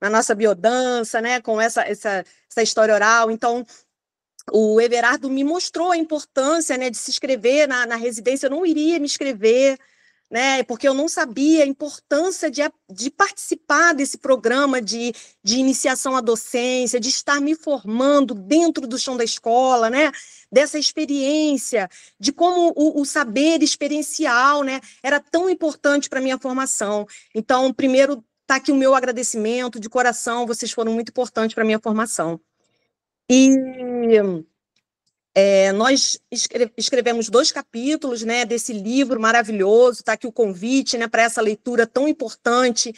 [SPEAKER 8] na nossa biodança, né, com essa, essa, essa história oral. Então, o Everardo me mostrou a importância né, de se inscrever na, na residência, eu não iria me inscrever, né? Porque eu não sabia a importância de, de participar desse programa de, de iniciação à docência, de estar me formando dentro do chão da escola, né? Dessa experiência, de como o, o saber experiencial, né? Era tão importante para minha formação. Então, primeiro está aqui o meu agradecimento de coração, vocês foram muito importantes para minha formação. E é, nós escrevemos dois capítulos né, desse livro maravilhoso, está aqui o convite né, para essa leitura tão importante,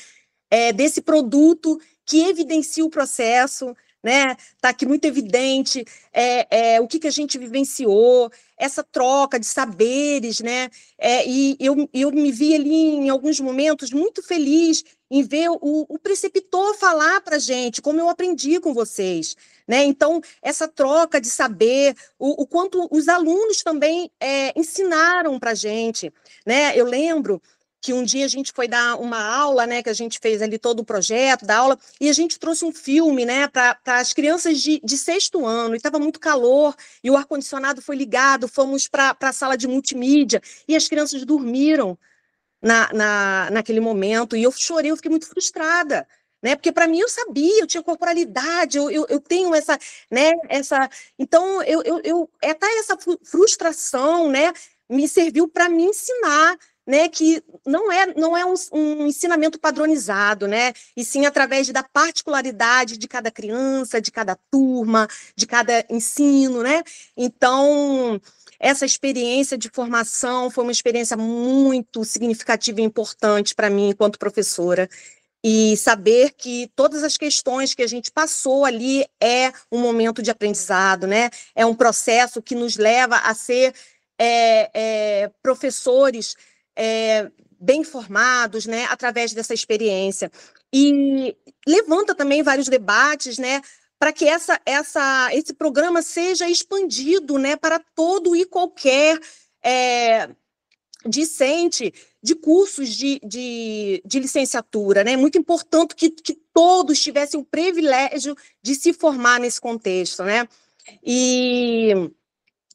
[SPEAKER 8] é, desse produto que evidencia o processo, né? Está aqui muito evidente é, é, o que, que a gente vivenciou, essa troca de saberes, né? É, e eu, eu me vi ali em alguns momentos muito feliz em ver o, o preceptor falar para gente como eu aprendi com vocês. Né? Então, essa troca de saber, o, o quanto os alunos também é, ensinaram para a gente. Né? Eu lembro que um dia a gente foi dar uma aula, né, que a gente fez ali todo o projeto da aula, e a gente trouxe um filme, né, para as crianças de, de sexto ano, e estava muito calor, e o ar-condicionado foi ligado, fomos para a sala de multimídia, e as crianças dormiram na, na, naquele momento, e eu chorei, eu fiquei muito frustrada, né? Porque para mim eu sabia, eu tinha corporalidade, eu, eu, eu, tenho essa, né? Essa, então eu, eu, eu até essa frustração, né? Me serviu para me ensinar né, que não é, não é um, um, ensinamento padronizado, né, e sim através da particularidade de cada criança, de cada turma, de cada ensino, né. Então, essa experiência de formação foi uma experiência muito significativa e importante para mim enquanto professora. E saber que todas as questões que a gente passou ali é um momento de aprendizado, né? É um processo que nos leva a ser é, é, professores é, bem formados, né, através dessa experiência. E levanta também vários debates, né, para que essa, essa, esse programa seja expandido, né, para todo e qualquer é, discente de cursos de, de, de licenciatura, né? Muito importante que, que todos tivessem o privilégio de se formar nesse contexto, né? E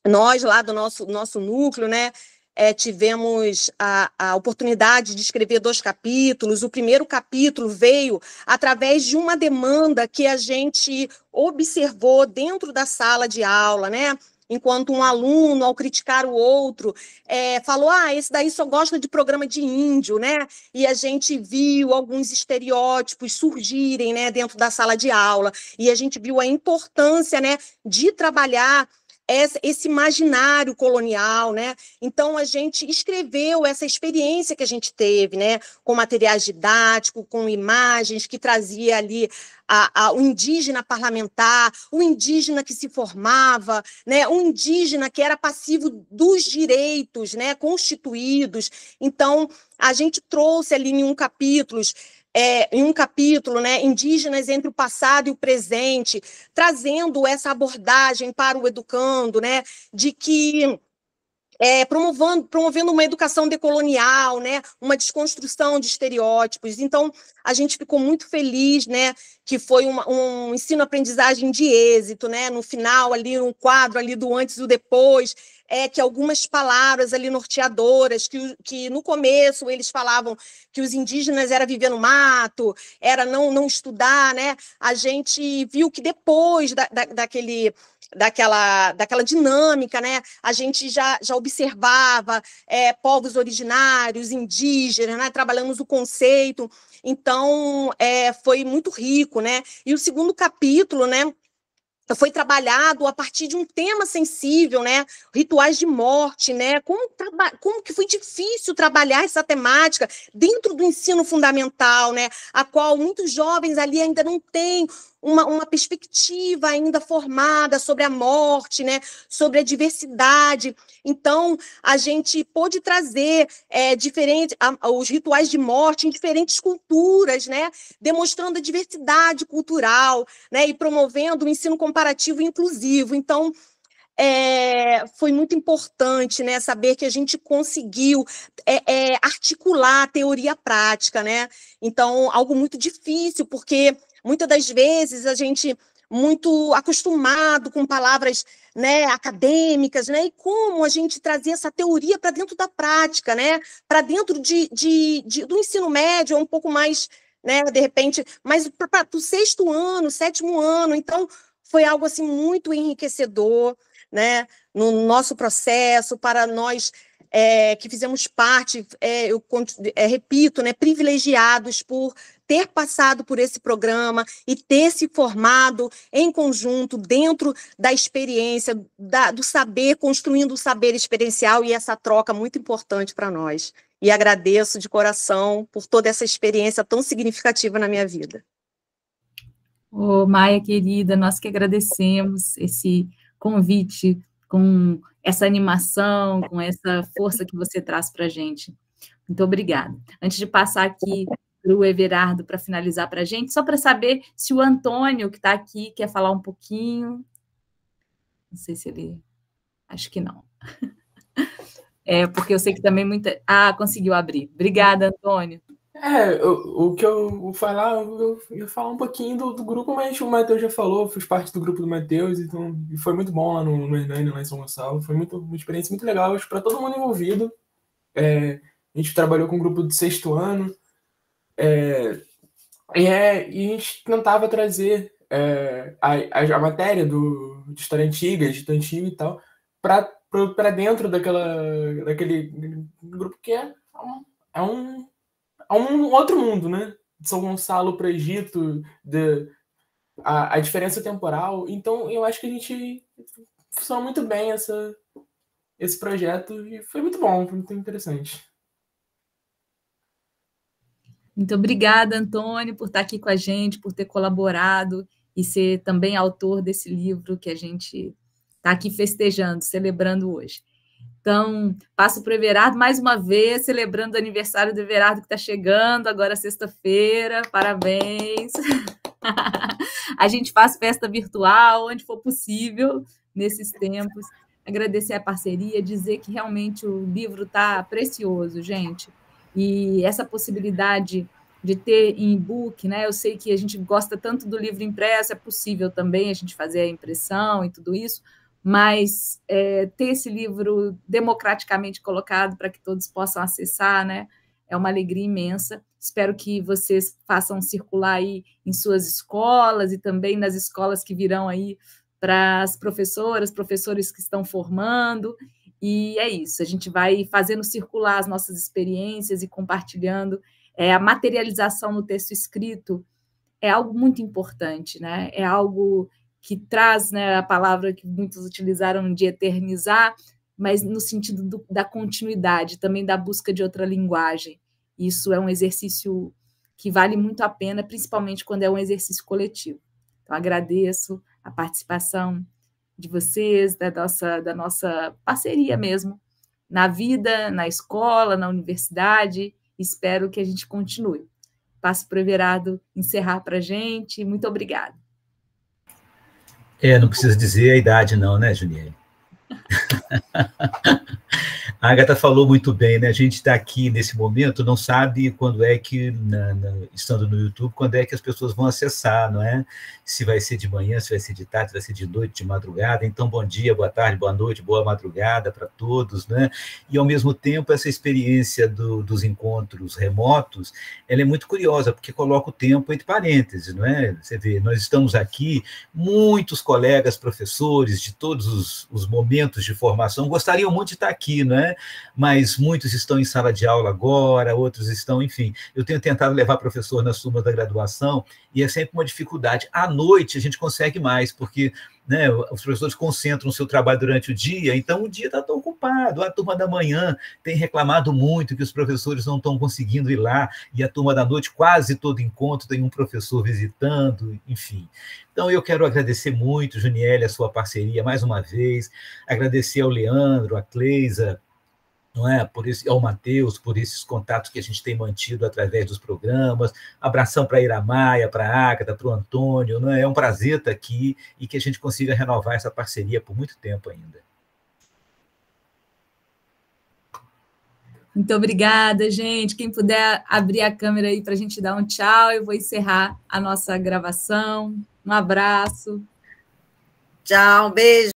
[SPEAKER 8] nós lá do nosso, nosso núcleo, né, é, tivemos a, a oportunidade de escrever dois capítulos. O primeiro capítulo veio através de uma demanda que a gente observou dentro da sala de aula, né? Enquanto um aluno, ao criticar o outro, é, falou: ah, esse daí só gosta de programa de índio, né? E a gente viu alguns estereótipos surgirem né, dentro da sala de aula, e a gente viu a importância né, de trabalhar esse imaginário colonial, né? Então a gente escreveu essa experiência que a gente teve, né? Com materiais didáticos, com imagens que trazia ali a, a, o indígena parlamentar, o indígena que se formava, né? O indígena que era passivo dos direitos, né? Constituídos. Então a gente trouxe ali em um capítulo é, em um capítulo, né, indígenas entre o passado e o presente, trazendo essa abordagem para o educando, né, de que é, promovendo, promovendo uma educação decolonial, né, uma desconstrução de estereótipos. Então, a gente ficou muito feliz, né, que foi uma, um ensino-aprendizagem de êxito, né, no final ali, um quadro ali do antes e o depois, é que algumas palavras ali norteadoras, que, que no começo eles falavam que os indígenas era viver no mato, era não, não estudar, né? A gente viu que depois da, da, daquele daquela, daquela dinâmica, né? A gente já, já observava é, povos originários, indígenas, né? trabalhamos o conceito, então é, foi muito rico, né? E o segundo capítulo, né? Foi trabalhado a partir de um tema sensível, né? Rituais de morte, né? Como, como que foi difícil trabalhar essa temática dentro do ensino fundamental, né? A qual muitos jovens ali ainda não têm uma, uma perspectiva ainda formada sobre a morte, né, sobre a diversidade. Então, a gente pôde trazer é, diferente, a, os rituais de morte em diferentes culturas, né, demonstrando a diversidade cultural né, e promovendo o ensino comparativo inclusivo. Então, é, foi muito importante né, saber que a gente conseguiu é, é, articular a teoria prática, né? Então, algo muito difícil, porque Muitas das vezes a gente muito acostumado com palavras né, acadêmicas, né, e como a gente trazer essa teoria para dentro da prática, né, para dentro de, de, de, do ensino médio, um pouco mais, né, de repente, mas para o sexto ano, sétimo ano, então foi algo assim muito enriquecedor, né, no nosso processo para nós é, que fizemos parte, é, eu é, repito, né, privilegiados por ter passado por esse programa e ter se formado em conjunto dentro da experiência, da, do saber, construindo o saber experiencial e essa troca muito importante para nós. E agradeço de coração por toda essa experiência tão significativa na minha vida.
[SPEAKER 1] Ô, Maia, querida, nós que agradecemos esse convite com essa animação, com essa força que você traz para a gente. Muito obrigada. Antes de passar aqui para o Everardo para finalizar para a gente, só para saber se o Antônio, que está aqui, quer falar um pouquinho. Não sei se ele. Acho que não. É, porque eu sei que também muita. Ah, conseguiu abrir. Obrigada, Antônio.
[SPEAKER 9] É, o, o que eu vou falar, eu ia falar um pouquinho do, do grupo, mas o Matheus já falou, fiz parte do grupo do Matheus, então foi muito bom lá no, no Hernani, lá em São Gonçalo. Foi muito, uma experiência muito legal, para todo mundo envolvido. É, a gente trabalhou com um grupo de sexto ano, é, e, é, e a gente tentava trazer é, a, a, matéria do, de história antiga, Egito Antigo e tal, para dentro daquela, daquele grupo que é é um, é um outro mundo, né? De São Gonçalo para Egito, de, a, a diferença temporal. Então, eu acho que a gente funcionou muito bem essa, esse projeto e foi muito bom, foi muito interessante.
[SPEAKER 1] Muito obrigada, Antônio, por estar aqui com a gente, por ter colaborado e ser também autor desse livro que a gente está aqui festejando, celebrando hoje. Então, passo para o Everardo mais uma vez, celebrando o aniversário do Everardo que está chegando, agora sexta-feira. Parabéns! a gente faz festa virtual, onde for possível, nesses tempos. Agradecer a parceria, dizer que realmente o livro está precioso, gente. E essa possibilidade de ter em e-book, né? Eu sei que a gente gosta tanto do livro impresso, é possível também a gente fazer a impressão e tudo isso, mas é, ter esse livro democraticamente colocado para que todos possam acessar, né? É uma alegria imensa. Espero que vocês façam circular aí em suas escolas e também nas escolas que virão aí para as professoras, professores que estão formando. E é isso, a gente vai fazendo circular as nossas experiências e compartilhando. É, a materialização no texto escrito é algo muito importante, né? É algo que traz né, a palavra que muitos utilizaram de eternizar, mas no sentido do, da continuidade, também da busca de outra linguagem. Isso é um exercício que vale muito a pena, principalmente quando é um exercício coletivo. Então, agradeço a participação de vocês, da nossa, da nossa parceria mesmo, na vida, na escola, na universidade. Espero que a gente continue. Passo para o Everardo encerrar para a gente. Muito obrigada.
[SPEAKER 2] É, não precisa dizer a idade, não, né, Juniel? A Agatha falou muito bem, né? A gente está aqui nesse momento, não sabe quando é que, na, na, estando no YouTube, quando é que as pessoas vão acessar, não é? Se vai ser de manhã, se vai ser de tarde, se vai ser de noite, de madrugada. Então, bom dia, boa tarde, boa noite, boa madrugada para todos, né? E, ao mesmo tempo, essa experiência do, dos encontros remotos, ela é muito curiosa, porque coloca o tempo entre parênteses, não é? Você vê, nós estamos aqui, muitos colegas, professores de todos os, os momentos de formação gostariam muito de estar aqui, não é? Mas muitos estão em sala de aula agora, outros estão, enfim. Eu tenho tentado levar professor nas turmas da graduação e é sempre uma dificuldade. À noite a gente consegue mais, porque né, os professores concentram o seu trabalho durante o dia, então o dia está tão ocupado. A turma da manhã tem reclamado muito que os professores não estão conseguindo ir lá, e a turma da noite, quase todo encontro, tem um professor visitando, enfim. Então, eu quero agradecer muito, Juniele, a sua parceria mais uma vez, agradecer ao Leandro, a Cleisa, não é? Por esse, ao Matheus, por esses contatos que a gente tem mantido através dos programas. Abração para a Iramaia, para a Ágata, para o Antônio. Não é? é um prazer estar aqui e que a gente consiga renovar essa parceria por muito tempo ainda.
[SPEAKER 1] Muito obrigada, gente. Quem puder abrir a câmera aí para a gente dar um tchau, eu vou encerrar a nossa gravação. Um abraço.
[SPEAKER 6] Tchau, um beijo.